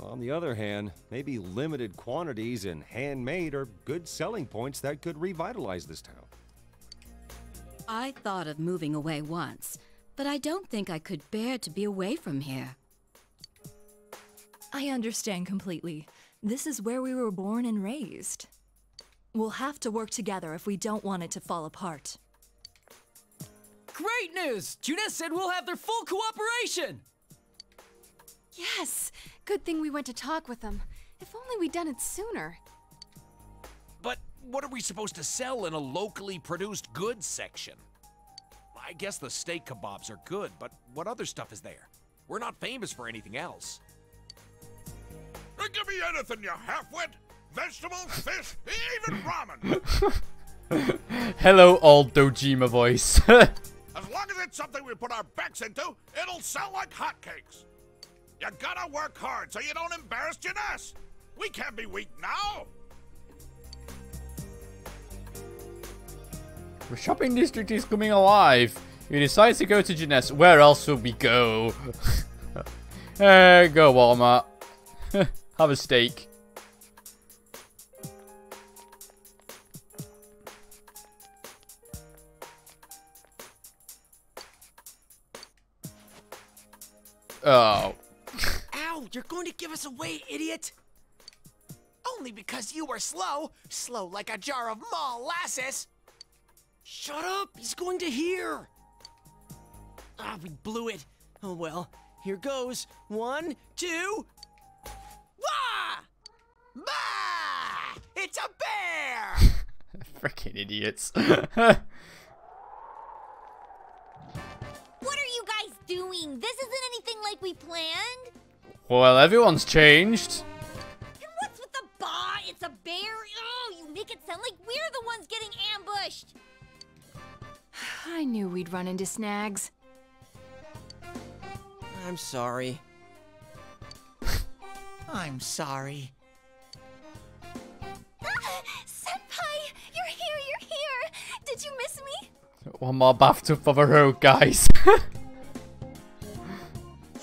On the other hand, maybe limited quantities and handmade are good selling points that could revitalize this town. I thought of moving away once, but I don't think I could bear to be away from here. I understand completely. This is where we were born and raised. We'll have to work together if we don't want it to fall apart. Great news! Junes said we'll have their full cooperation! Yes! Good thing we went to talk with them. If only we'd done it sooner. But what are we supposed to sell in a locally produced goods section? I guess the steak kebabs are good, but what other stuff is there? We're not famous for anything else. Give me anything, you half-wit! Vegetables, fish, even ramen! *laughs* Hello, old Dojima voice. *laughs* as long as it's something we put our backs into, it'll sell like hotcakes. You gotta work hard so you don't embarrass Junes. We can't be weak now. The shopping district is coming alive. We decide to go to Junes. Where else will we go? *laughs* Eh, go Walmart. *laughs* Have a steak. Oh. Ow, you're going to give us away, idiot! Only because you were slow. Slow like a jar of molasses. Shut up! He's going to hear! Ah, we blew it. Oh well. Here goes. One, two. Wah! Bah! It's a bear! *laughs* Freaking idiots. *laughs* What are you guys doing? This isn't anything like we planned. well, everyone's changed. And what's with the bah? It's a bear? Oh, you make it sound like we're the ones getting ambushed. I knew we'd run into snags. I'm sorry. *laughs* I'm sorry. Ah, *gasps* Senpai! You're here, you're here! Did you miss me? One more bathtub for the road, guys. *laughs*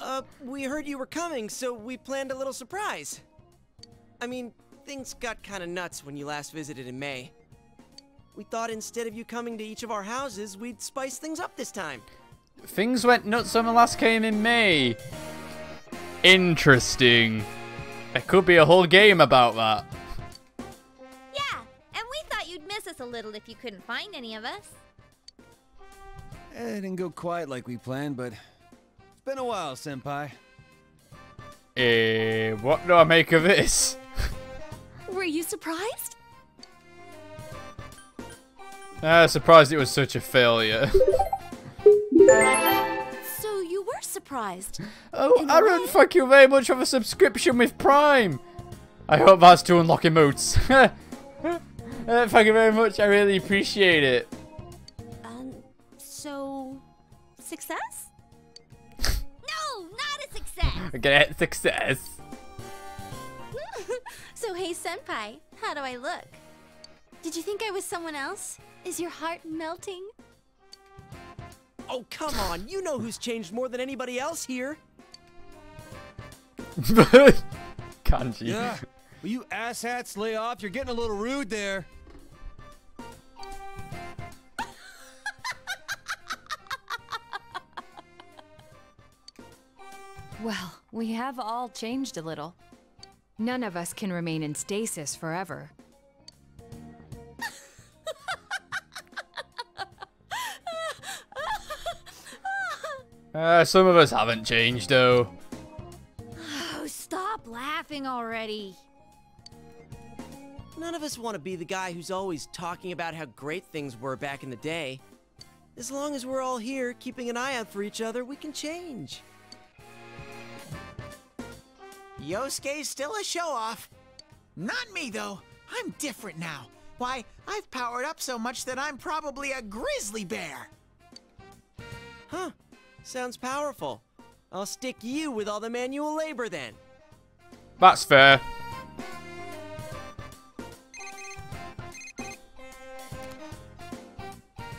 Uh, we heard you were coming, so we planned a little surprise. I mean, things got kinda nuts when you last visited in May. We thought instead of you coming to each of our houses, we'd spice things up this time. Things went nuts when the last came in May. Interesting. There could be a whole game about that. Yeah, and we thought you'd miss us a little if you couldn't find any of us. Eh, It didn't go quite like we planned, but it's been a while, Senpai. Eh, what do I make of this? Were you surprised? Uh, *laughs* surprised it was such a failure. *laughs* So you were surprised. oh, Aaron, thank you very much for the subscription with Prime. I hope that's to unlock emotes. *laughs* uh, thank you very much. I really appreciate it. Um, so... success? No, not a success. Get success. so hey, Senpai, how do I look? Did you think I was someone else? Is your heart melting? Oh, come on. You know who's changed more than anybody else here. *laughs* Kanji. Yeah. Will you asshats lay off? You're getting a little rude there. *laughs* Well, we have all changed a little. None of us can remain in stasis forever. Uh, some of us haven't changed though. Oh, stop laughing already. None of us want to be the guy who's always talking about how great things were back in the day. As long as we're all here, keeping an eye out for each other, we can change. Yosuke's still a show-off. Not me, though. I'm different now. Why, I've powered up so much that I'm probably a grizzly bear. Huh. Sounds powerful. I'll stick you with all the manual labor then. That's fair.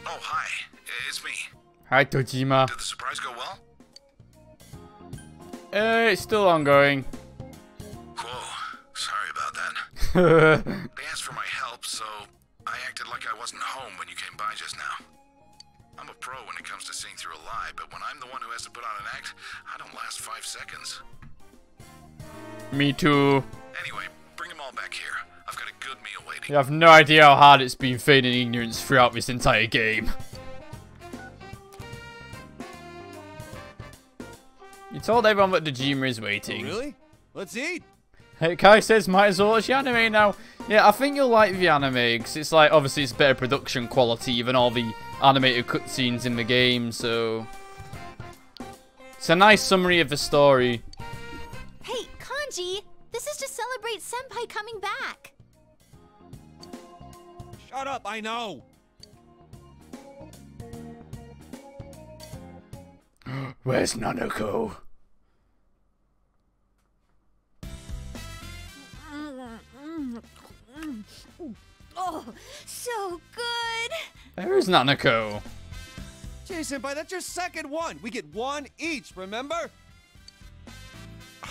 Oh, hi. It's me. Hi, Dojima. Did the surprise go well? Uh, it's still ongoing. Whoa. Sorry about that. *laughs* they asked for my help, so I acted like I wasn't home when you came by just now. I'm a pro when it comes to seeing through a lie, but when I'm the one who has to put on an act, I don't last five seconds. Me too. Anyway, bring them all back here. I've got a good meal waiting. You have no idea how hard it's been feigning ignorance throughout this entire game. You told everyone that Dojima is waiting. Oh, really? Let's eat. Hey, Kai says might as well watch the anime now. Yeah, I think you'll like the anime because it's like obviously it's better production quality than all the animated cutscenes in the game. So it's a nice summary of the story. Hey, Kanji, this is to celebrate Senpai coming back. Shut up, I know. *gasps* Where's Nanako? Oh, so good. There's Nanako. Jason, Senpai, that's your second one. We get one each, remember? *sighs*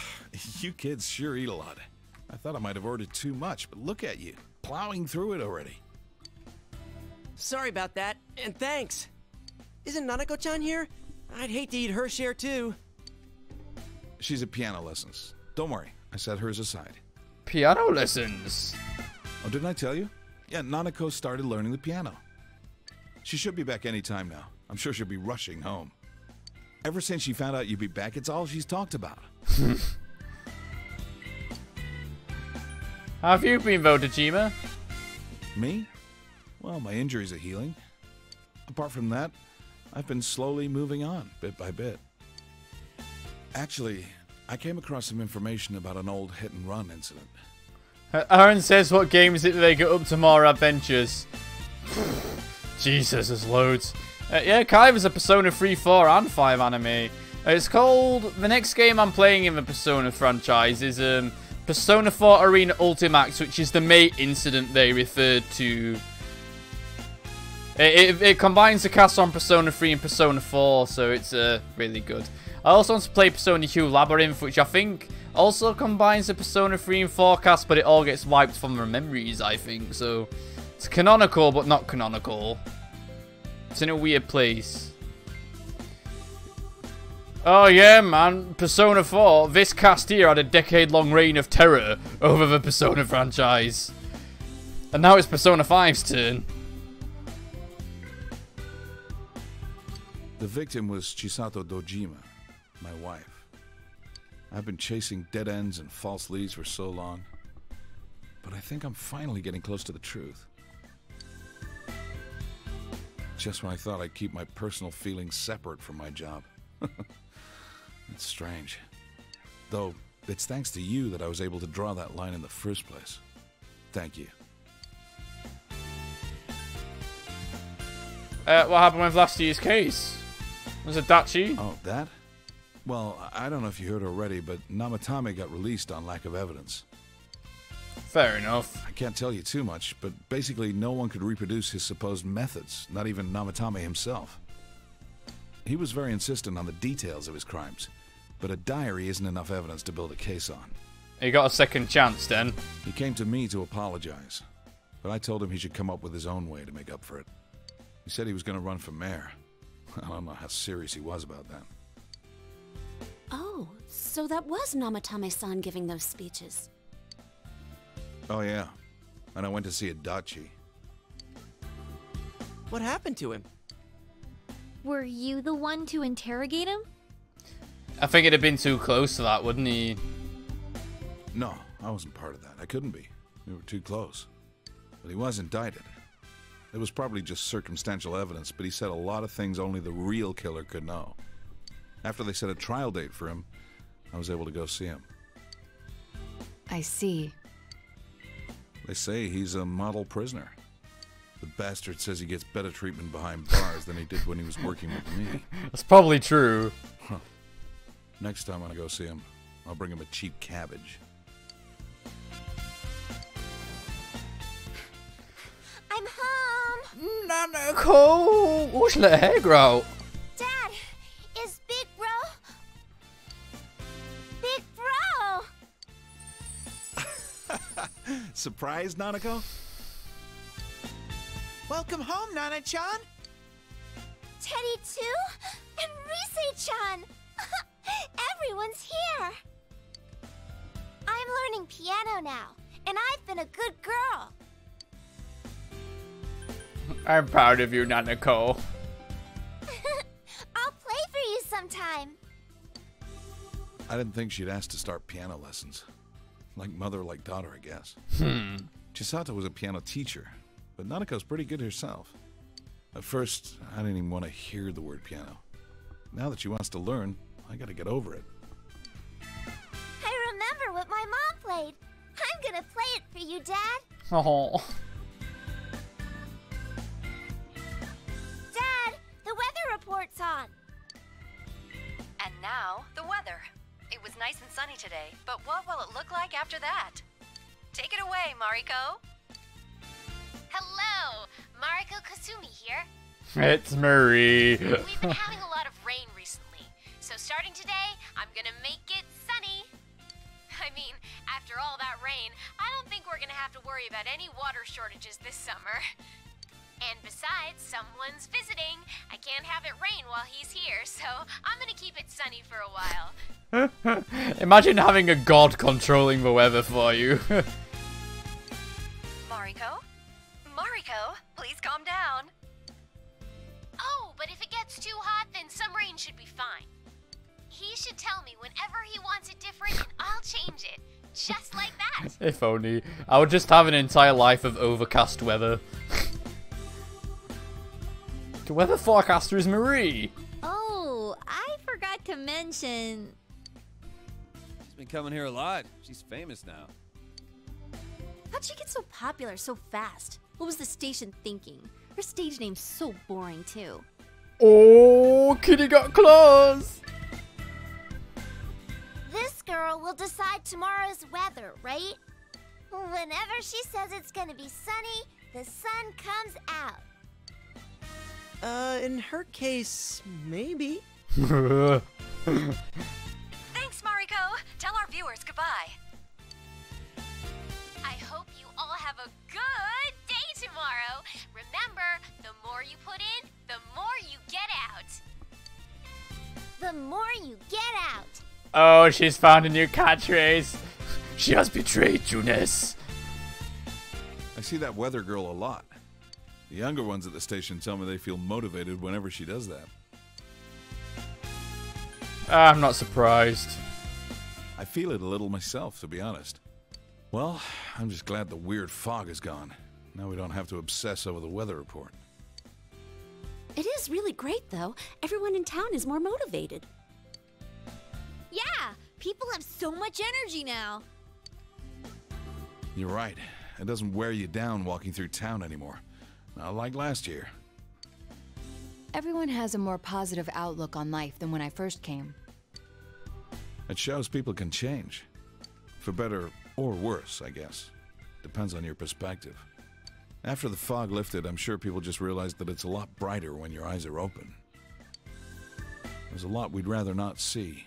You kids sure eat a lot. I thought I might have ordered too much, but look at you, plowing through it already. Sorry about that, and thanks. Isn't Nanako-chan here? I'd hate to eat her share too. She's at piano lessons. Don't worry, I set hers aside. Piano lessons. Oh, didn't I tell you? Yeah, Nanako started learning the piano. She should be back any time now. I'm sure she'll be rushing home. Ever since she found out you'd be back, it's all she's talked about. How *laughs* have you been, Dojima? Me? Well, my injuries are healing. Apart from that, I've been slowly moving on, bit by bit. Actually, I came across some information about an old hit and run incident. Uh, Aaron says, what game games did they get up to more adventures? *sighs* Jesus, there's loads. Uh, yeah, Kai is a Persona 3, 4, and 5 anime. Uh, it's called... The next game I'm playing in the Persona franchise is um, Persona 4 Arena Ultimax, which is the mate incident they referred to. It, it, it combines the cast on Persona 3 and Persona 4, so it's uh, really good. I also want to play Persona Q Labyrinth, which I think also combines the Persona 3 and 4 cast, but it all gets wiped from their memories, I think. So it's canonical, but not canonical. It's in a weird place. Oh yeah, man. Persona 4. This cast here had a decade-long reign of terror over the Persona franchise. And now it's Persona 5's turn. The victim was Chisato Dojima, my wife. I've been chasing dead ends and false leads for so long, but I think I'm finally getting close to the truth. Just when I thought I'd keep my personal feelings separate from my job. *laughs* it's strange. Though, it's thanks to you that I was able to draw that line in the first place. Thank you. Uh, what happened with last year's case? Was it Dachi? Oh, that? Well, I don't know if you heard already, but Namatame got released on lack of evidence. Fair enough. I can't tell you too much, but basically no one could reproduce his supposed methods, not even Namatame himself. He was very insistent on the details of his crimes, but a diary isn't enough evidence to build a case on. He got a second chance then. He came to me to apologize, but I told him he should come up with his own way to make up for it. He said he was going to run for mayor. *laughs* I don't know how serious he was about that. Oh, so that was Namatame-san giving those speeches. Oh, yeah. And I went to see Adachi. What happened to him? Were you the one to interrogate him? I think it'd have been too close to that, wouldn't he? No, I wasn't part of that. I couldn't be. We were too close. But he was indicted. It was probably just circumstantial evidence, but he said a lot of things only the real killer could know. After they set a trial date for him, I was able to go see him. I see. They say he's a model prisoner. The bastard says he gets better treatment behind bars than he did when he was working with me. *laughs* That's probably true. Huh. Next time I go see him, I'll bring him a cheap cabbage. I'm home! Nanako! Oh, she let her hair grow. Surprised, Nanako? Welcome home, Nana-chan. Teddy too? And Rise-chan! *laughs* Everyone's here! I'm learning piano now, and I've been a good girl. I'm proud of you, Nanako. *laughs* I'll play for you sometime. I didn't think she'd ask to start piano lessons. Like mother, like daughter, I guess. Hmm. Chisato was a piano teacher, but Nanako's pretty good herself. At first, I didn't even want to hear the word piano. Now that she wants to learn, I gotta get over it. I remember what my mom played. I'm gonna play it for you, Dad. Oh. Dad, the weather report's on. And now, the weather. It was nice and sunny today, but what will it look like after that? Take it away, Mariko. Hello, Mariko Kusumi here. It's Marie. We've been having a lot of rain recently, so starting today, I'm gonna make it sunny. I mean, after all that rain, I don't think we're gonna have to worry about any water shortages this summer. And besides, someone's visiting. I can't have it rain while he's here, so I'm gonna keep it sunny for a while. *laughs* Imagine having a god controlling the weather for you. *laughs* Mariko? Mariko, please calm down. Oh, but if it gets too hot, then some rain should be fine. He should tell me whenever he wants it different, and I'll change it. Just like that. *laughs* if only. I would just have an entire life of overcast weather. The weather forecaster is Marie. Oh, I forgot to mention. She's been coming here a lot. She's famous now. How'd she get so popular so fast? What was the station thinking? Her stage name's so boring, too. Oh, Kitty got claws. This girl will decide tomorrow's weather, right? Whenever she says it's gonna be sunny, the sun comes out. Uh, in her case, maybe. *laughs* Thanks, Mariko. Tell our viewers goodbye. I hope you all have a good day tomorrow. Remember, the more you put in, the more you get out. The more you get out. Oh, she's found a new catchphrase. She has betrayed Junes. I see that weather girl a lot. The younger ones at the station tell me they feel motivated whenever she does that. I'm not surprised. I feel it a little myself, to be honest. Well, I'm just glad the weird fog is gone. Now we don't have to obsess over the weather report. It is really great, though. Everyone in town is more motivated. Yeah, people have so much energy now. You're right. It doesn't wear you down walking through town anymore. Not like last year. Everyone has a more positive outlook on life than when I first came. It shows people can change. For better or worse, I guess. Depends on your perspective. After the fog lifted, I'm sure people just realized that it's a lot brighter when your eyes are open. There's a lot we'd rather not see.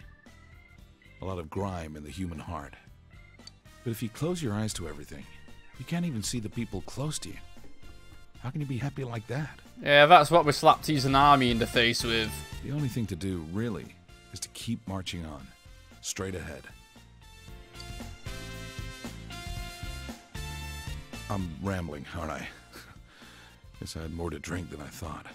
A lot of grime in the human heart. But if you close your eyes to everything, you can't even see the people close to you. How can you be happy like that? Yeah, that's what we slapped his army in the face with. The only thing to do, really, is to keep marching on. Straight ahead. I'm rambling, aren't I? *laughs* Guess I had more to drink than I thought.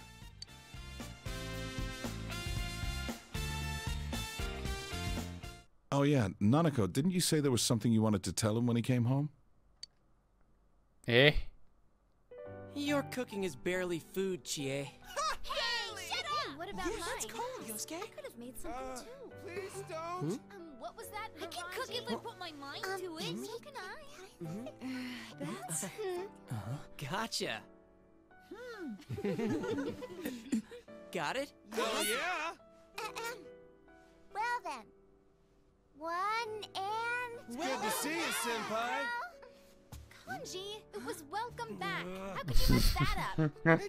Oh yeah, Nanako, didn't you say there was something you wanted to tell him when he came home? Eh? Your cooking is barely food, Chie. *laughs* Hey, shut up! What about mine? That's cold, Yosuke. I could have made something Uh, too. Please don't. Hmm? Um, what was that? I can cook if I put my mind to it. mhm. So can I. Mm-hmm. *laughs* That's. Uh-huh. Gotcha. *laughs* Got it? Oh yeah. Well then. One and... Good to see you, Senpai. Bungie, it was *gasps* welcome back. How could you mess that up? *laughs*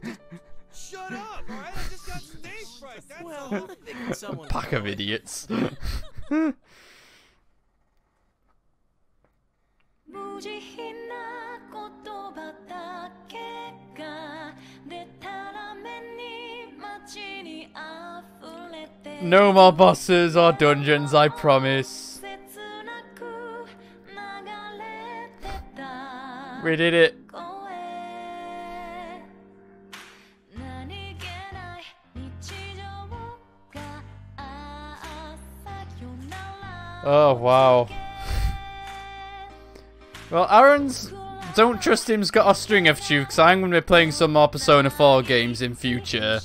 shut up, alright? I just got stage fright. *laughs* That's well, Pack of idiots. *laughs* No more bosses or dungeons, I promise. We did it. Oh, wow. *laughs* Well, Aaron's Don't Trust Him's got a string of tukes. I'm going to be playing some more Persona 4 games in future.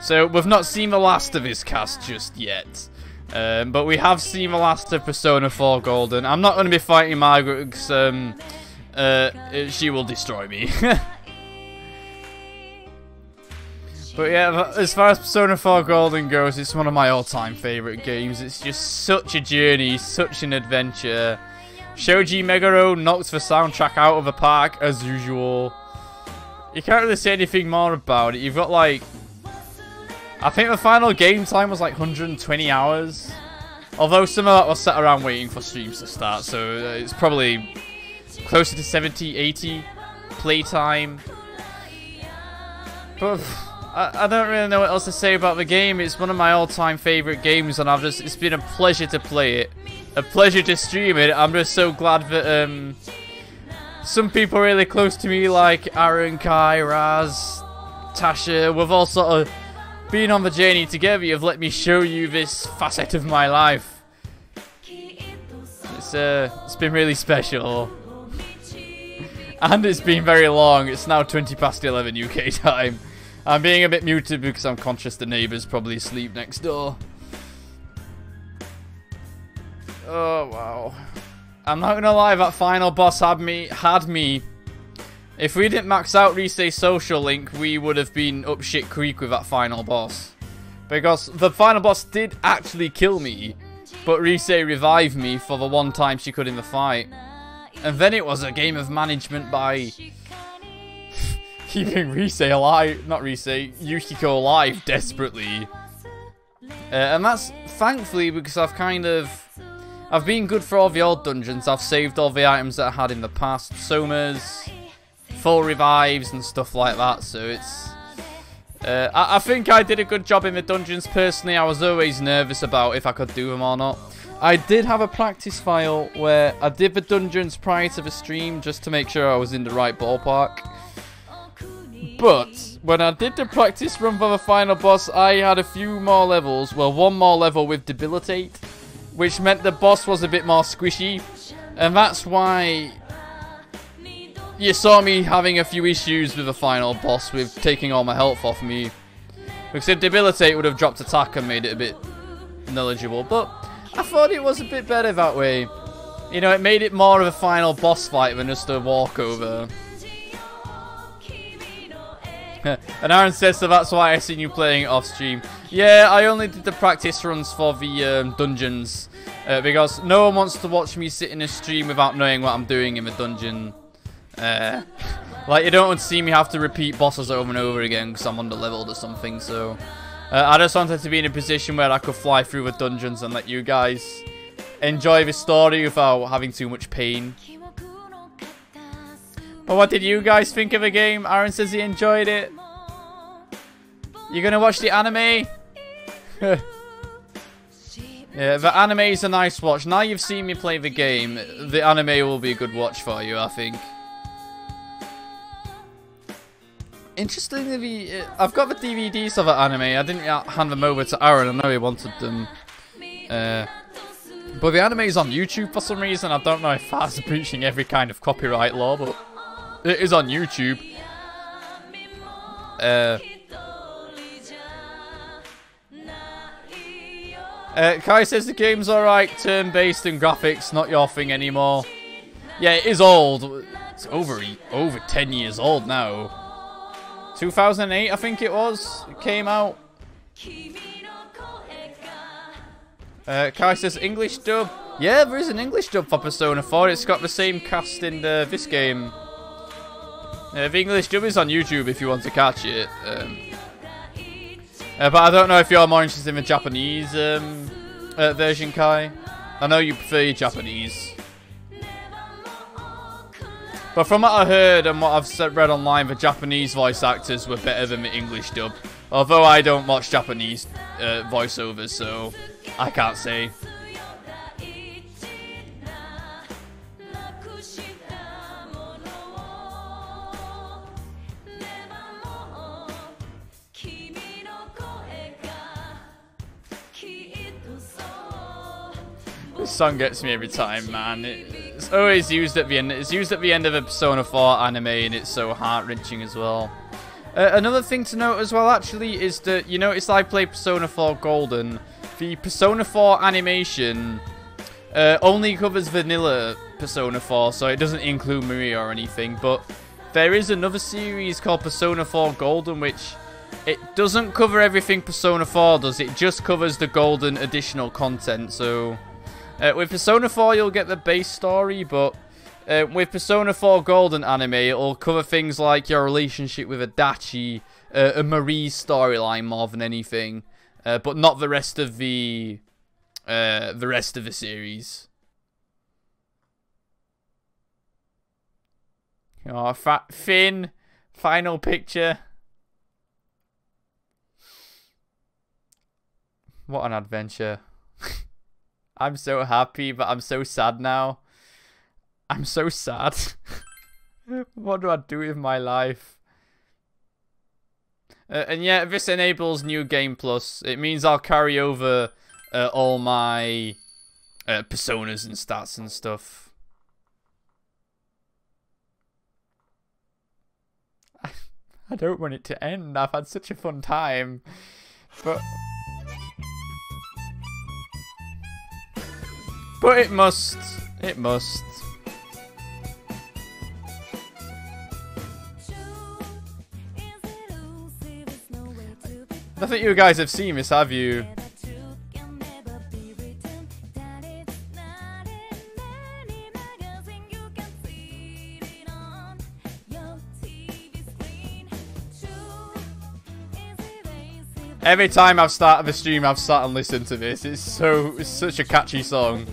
So, we've not seen the last of his cast just yet. Um, but we have seen the last of Persona 4 Golden. I'm not going to be fighting Margaret um, uh, she will destroy me. *laughs* But yeah, as far as Persona 4 Golden goes, it's one of my all-time favourite games. It's just such a journey, such an adventure. Shoji Meguro knocks the soundtrack out of the park as usual. You can't really say anything more about it. You've got like... I think the final game time was like 120 hours. Although some of that was sat around waiting for streams to start, so uh, it's probably closer to 70, 80 playtime. But I, I don't really know what else to say about the game. It's one of my all-time favorite games, and I've just it's been a pleasure to play it, a pleasure to stream it. I'm just so glad that um, some people really close to me, like Aaron, Kai, Raz, Tasha, we've all sort of been on the journey together. You've let me show you this facet of my life. It's uh, it's been really special. *laughs* And it's been very long. It's now 20 past 11 UK *laughs* time. I'm being a bit muted because I'm conscious the neighbours probably sleep next door. Oh, wow. I'm not gonna lie, that final boss had me, had me. If we didn't max out Rise's social link, we would have been up shit creek with that final boss. Because the final boss did actually kill me, but Rise revived me for the one time she could in the fight. And then it was a game of management by keeping Rise alive, not Rise, Yukiko alive desperately. Uh, and that's thankfully because I've kind of, I've been good for all the old dungeons. I've saved all the items that I had in the past, somas, full revives and stuff like that. So it's, uh, I, I think I did a good job in the dungeons personally. I was always nervous about if I could do them or not. I did have a practice file where I did the dungeons prior to the stream just to make sure I was in the right ballpark. But when I did the practice run for the final boss, I had a few more levels. Well, one more level with debilitate, which meant the boss was a bit more squishy, and that's why you saw me having a few issues with the final boss with taking all my health off me. Because if debilitate would have dropped attack and made it a bit knowledgeable, but I thought it was a bit better that way. You know, it made it more of a final boss fight than just a walkover. *laughs* and Aaron says, so that's why I seen you playing off stream. Yeah, I only did the practice runs for the um, dungeons uh, because no one wants to watch me sit in a stream without knowing what I'm doing in the dungeon. Uh, *laughs* like, you don't want to see me have to repeat bosses over and over again because I'm under-leveled or something, so... Uh, I just wanted to be in a position where I could fly through the dungeons and let you guys enjoy the story without having too much pain. But what did you guys think of the game? Aaron says he enjoyed it. You're gonna watch the anime? *laughs* yeah, the anime is a nice watch. Now you've seen me play the game, the anime will be a good watch for you, I think. Interestingly, uh, I've got the DVDs of the anime. I didn't hand them over to Aaron. I know he wanted them. Uh, but the anime is on YouTube for some reason. I don't know if that's breaching every kind of copyright law, but it is on YouTube. Uh, uh, Kai says the game's alright, turn-based and graphics, not your thing anymore. Yeah, it is old. It's over over 10 years old now. 2008, I think it was. It came out. Uh, Kai says English dub. Yeah, there is an English dub for Persona 4. It's got the same cast in the, this game. Uh, the English dub is on YouTube if you want to catch it. Um, uh, but I don't know if you're more interested in the Japanese um, uh, version, Kai. I know you prefer your Japanese. But from what I heard and what I've read online, the Japanese voice actors were better than the English dub. Although I don't watch Japanese uh, voiceovers, so I can't say. This song gets me every time, man. It, it's always used at the end. It's used at the end of a Persona 4 anime, and it's so heart-wrenching as well. Uh, another thing to note as well, actually, is that, you notice I play Persona 4 Golden. The Persona 4 animation uh, only covers vanilla Persona 4, so it doesn't include Marie or anything, but there is another series called Persona 4 Golden, which it doesn't cover everything Persona 4 does, it just covers the Golden additional content, so... Uh, with Persona 4, you'll get the base story, but uh, with Persona 4 Golden anime, it'll cover things like your relationship with Adachi, uh, a Marie storyline more than anything, uh, but not the rest of the uh, the rest of the series. Oh, fat Finn, final picture. What an adventure. I'm so happy, but I'm so sad now. I'm so sad. *laughs* what do I do with my life? Uh, and yeah, this enables New Game Plus. It means I'll carry over uh, all my uh, personas and stats and stuff. *laughs* I don't want it to end. I've had such a fun time. But... But it must. It must. I think you guys have seen this, have you? Every time I've started the stream, I've sat and listened to this. It's so, it's such a catchy song.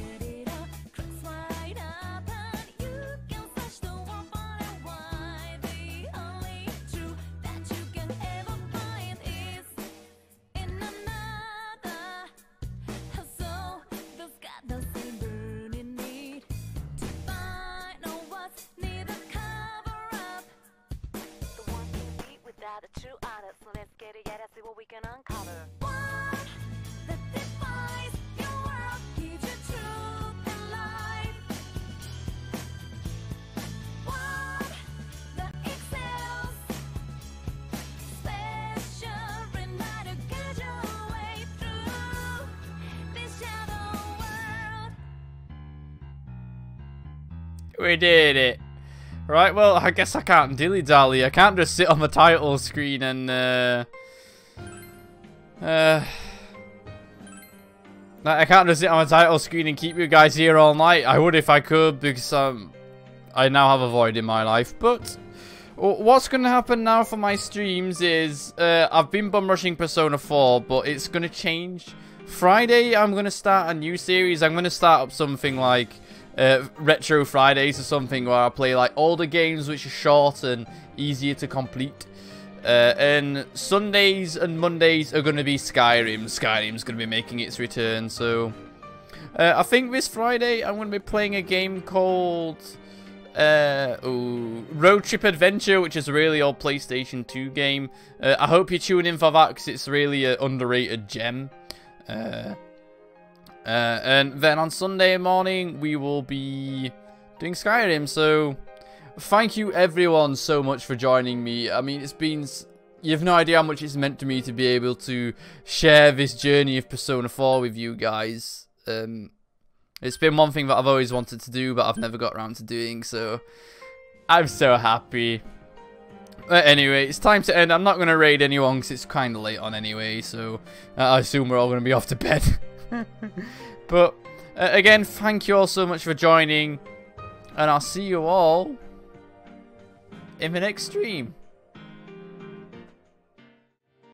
I guess I can't dilly-dally. I can't just sit on the title screen and, uh... Uh, I can't just sit on the title screen and keep you guys here all night. I would if I could because um, I now have a void in my life. But what's going to happen now for my streams is uh, I've been bum rushing Persona 4, but it's going to change. Friday, I'm going to start a new series. I'm going to start up something like uh, Retro Fridays or something where I play like older games which are short and easier to complete. Uh, and Sundays and Mondays are going to be Skyrim. Skyrim's going to be making its return, so... Uh, I think this Friday I'm going to be playing a game called... Uh, ooh, Road Trip Adventure, which is a really old PlayStation 2 game. Uh, I hope you tune in for that, because it's really an underrated gem. Uh, uh, and then on Sunday morning, we will be doing Skyrim, so thank you everyone so much for joining me. I mean, it's been... You have no idea how much it's meant to me to be able to share this journey of Persona 4 with you guys. Um, it's been one thing that I've always wanted to do, but I've never got around to doing, so I'm so happy. But anyway, it's time to end. I'm not going to raid anyone because it's kind of late on anyway, so I assume we're all going to be off to bed. *laughs* but uh, again, thank you all so much for joining, and I'll see you all in the next stream.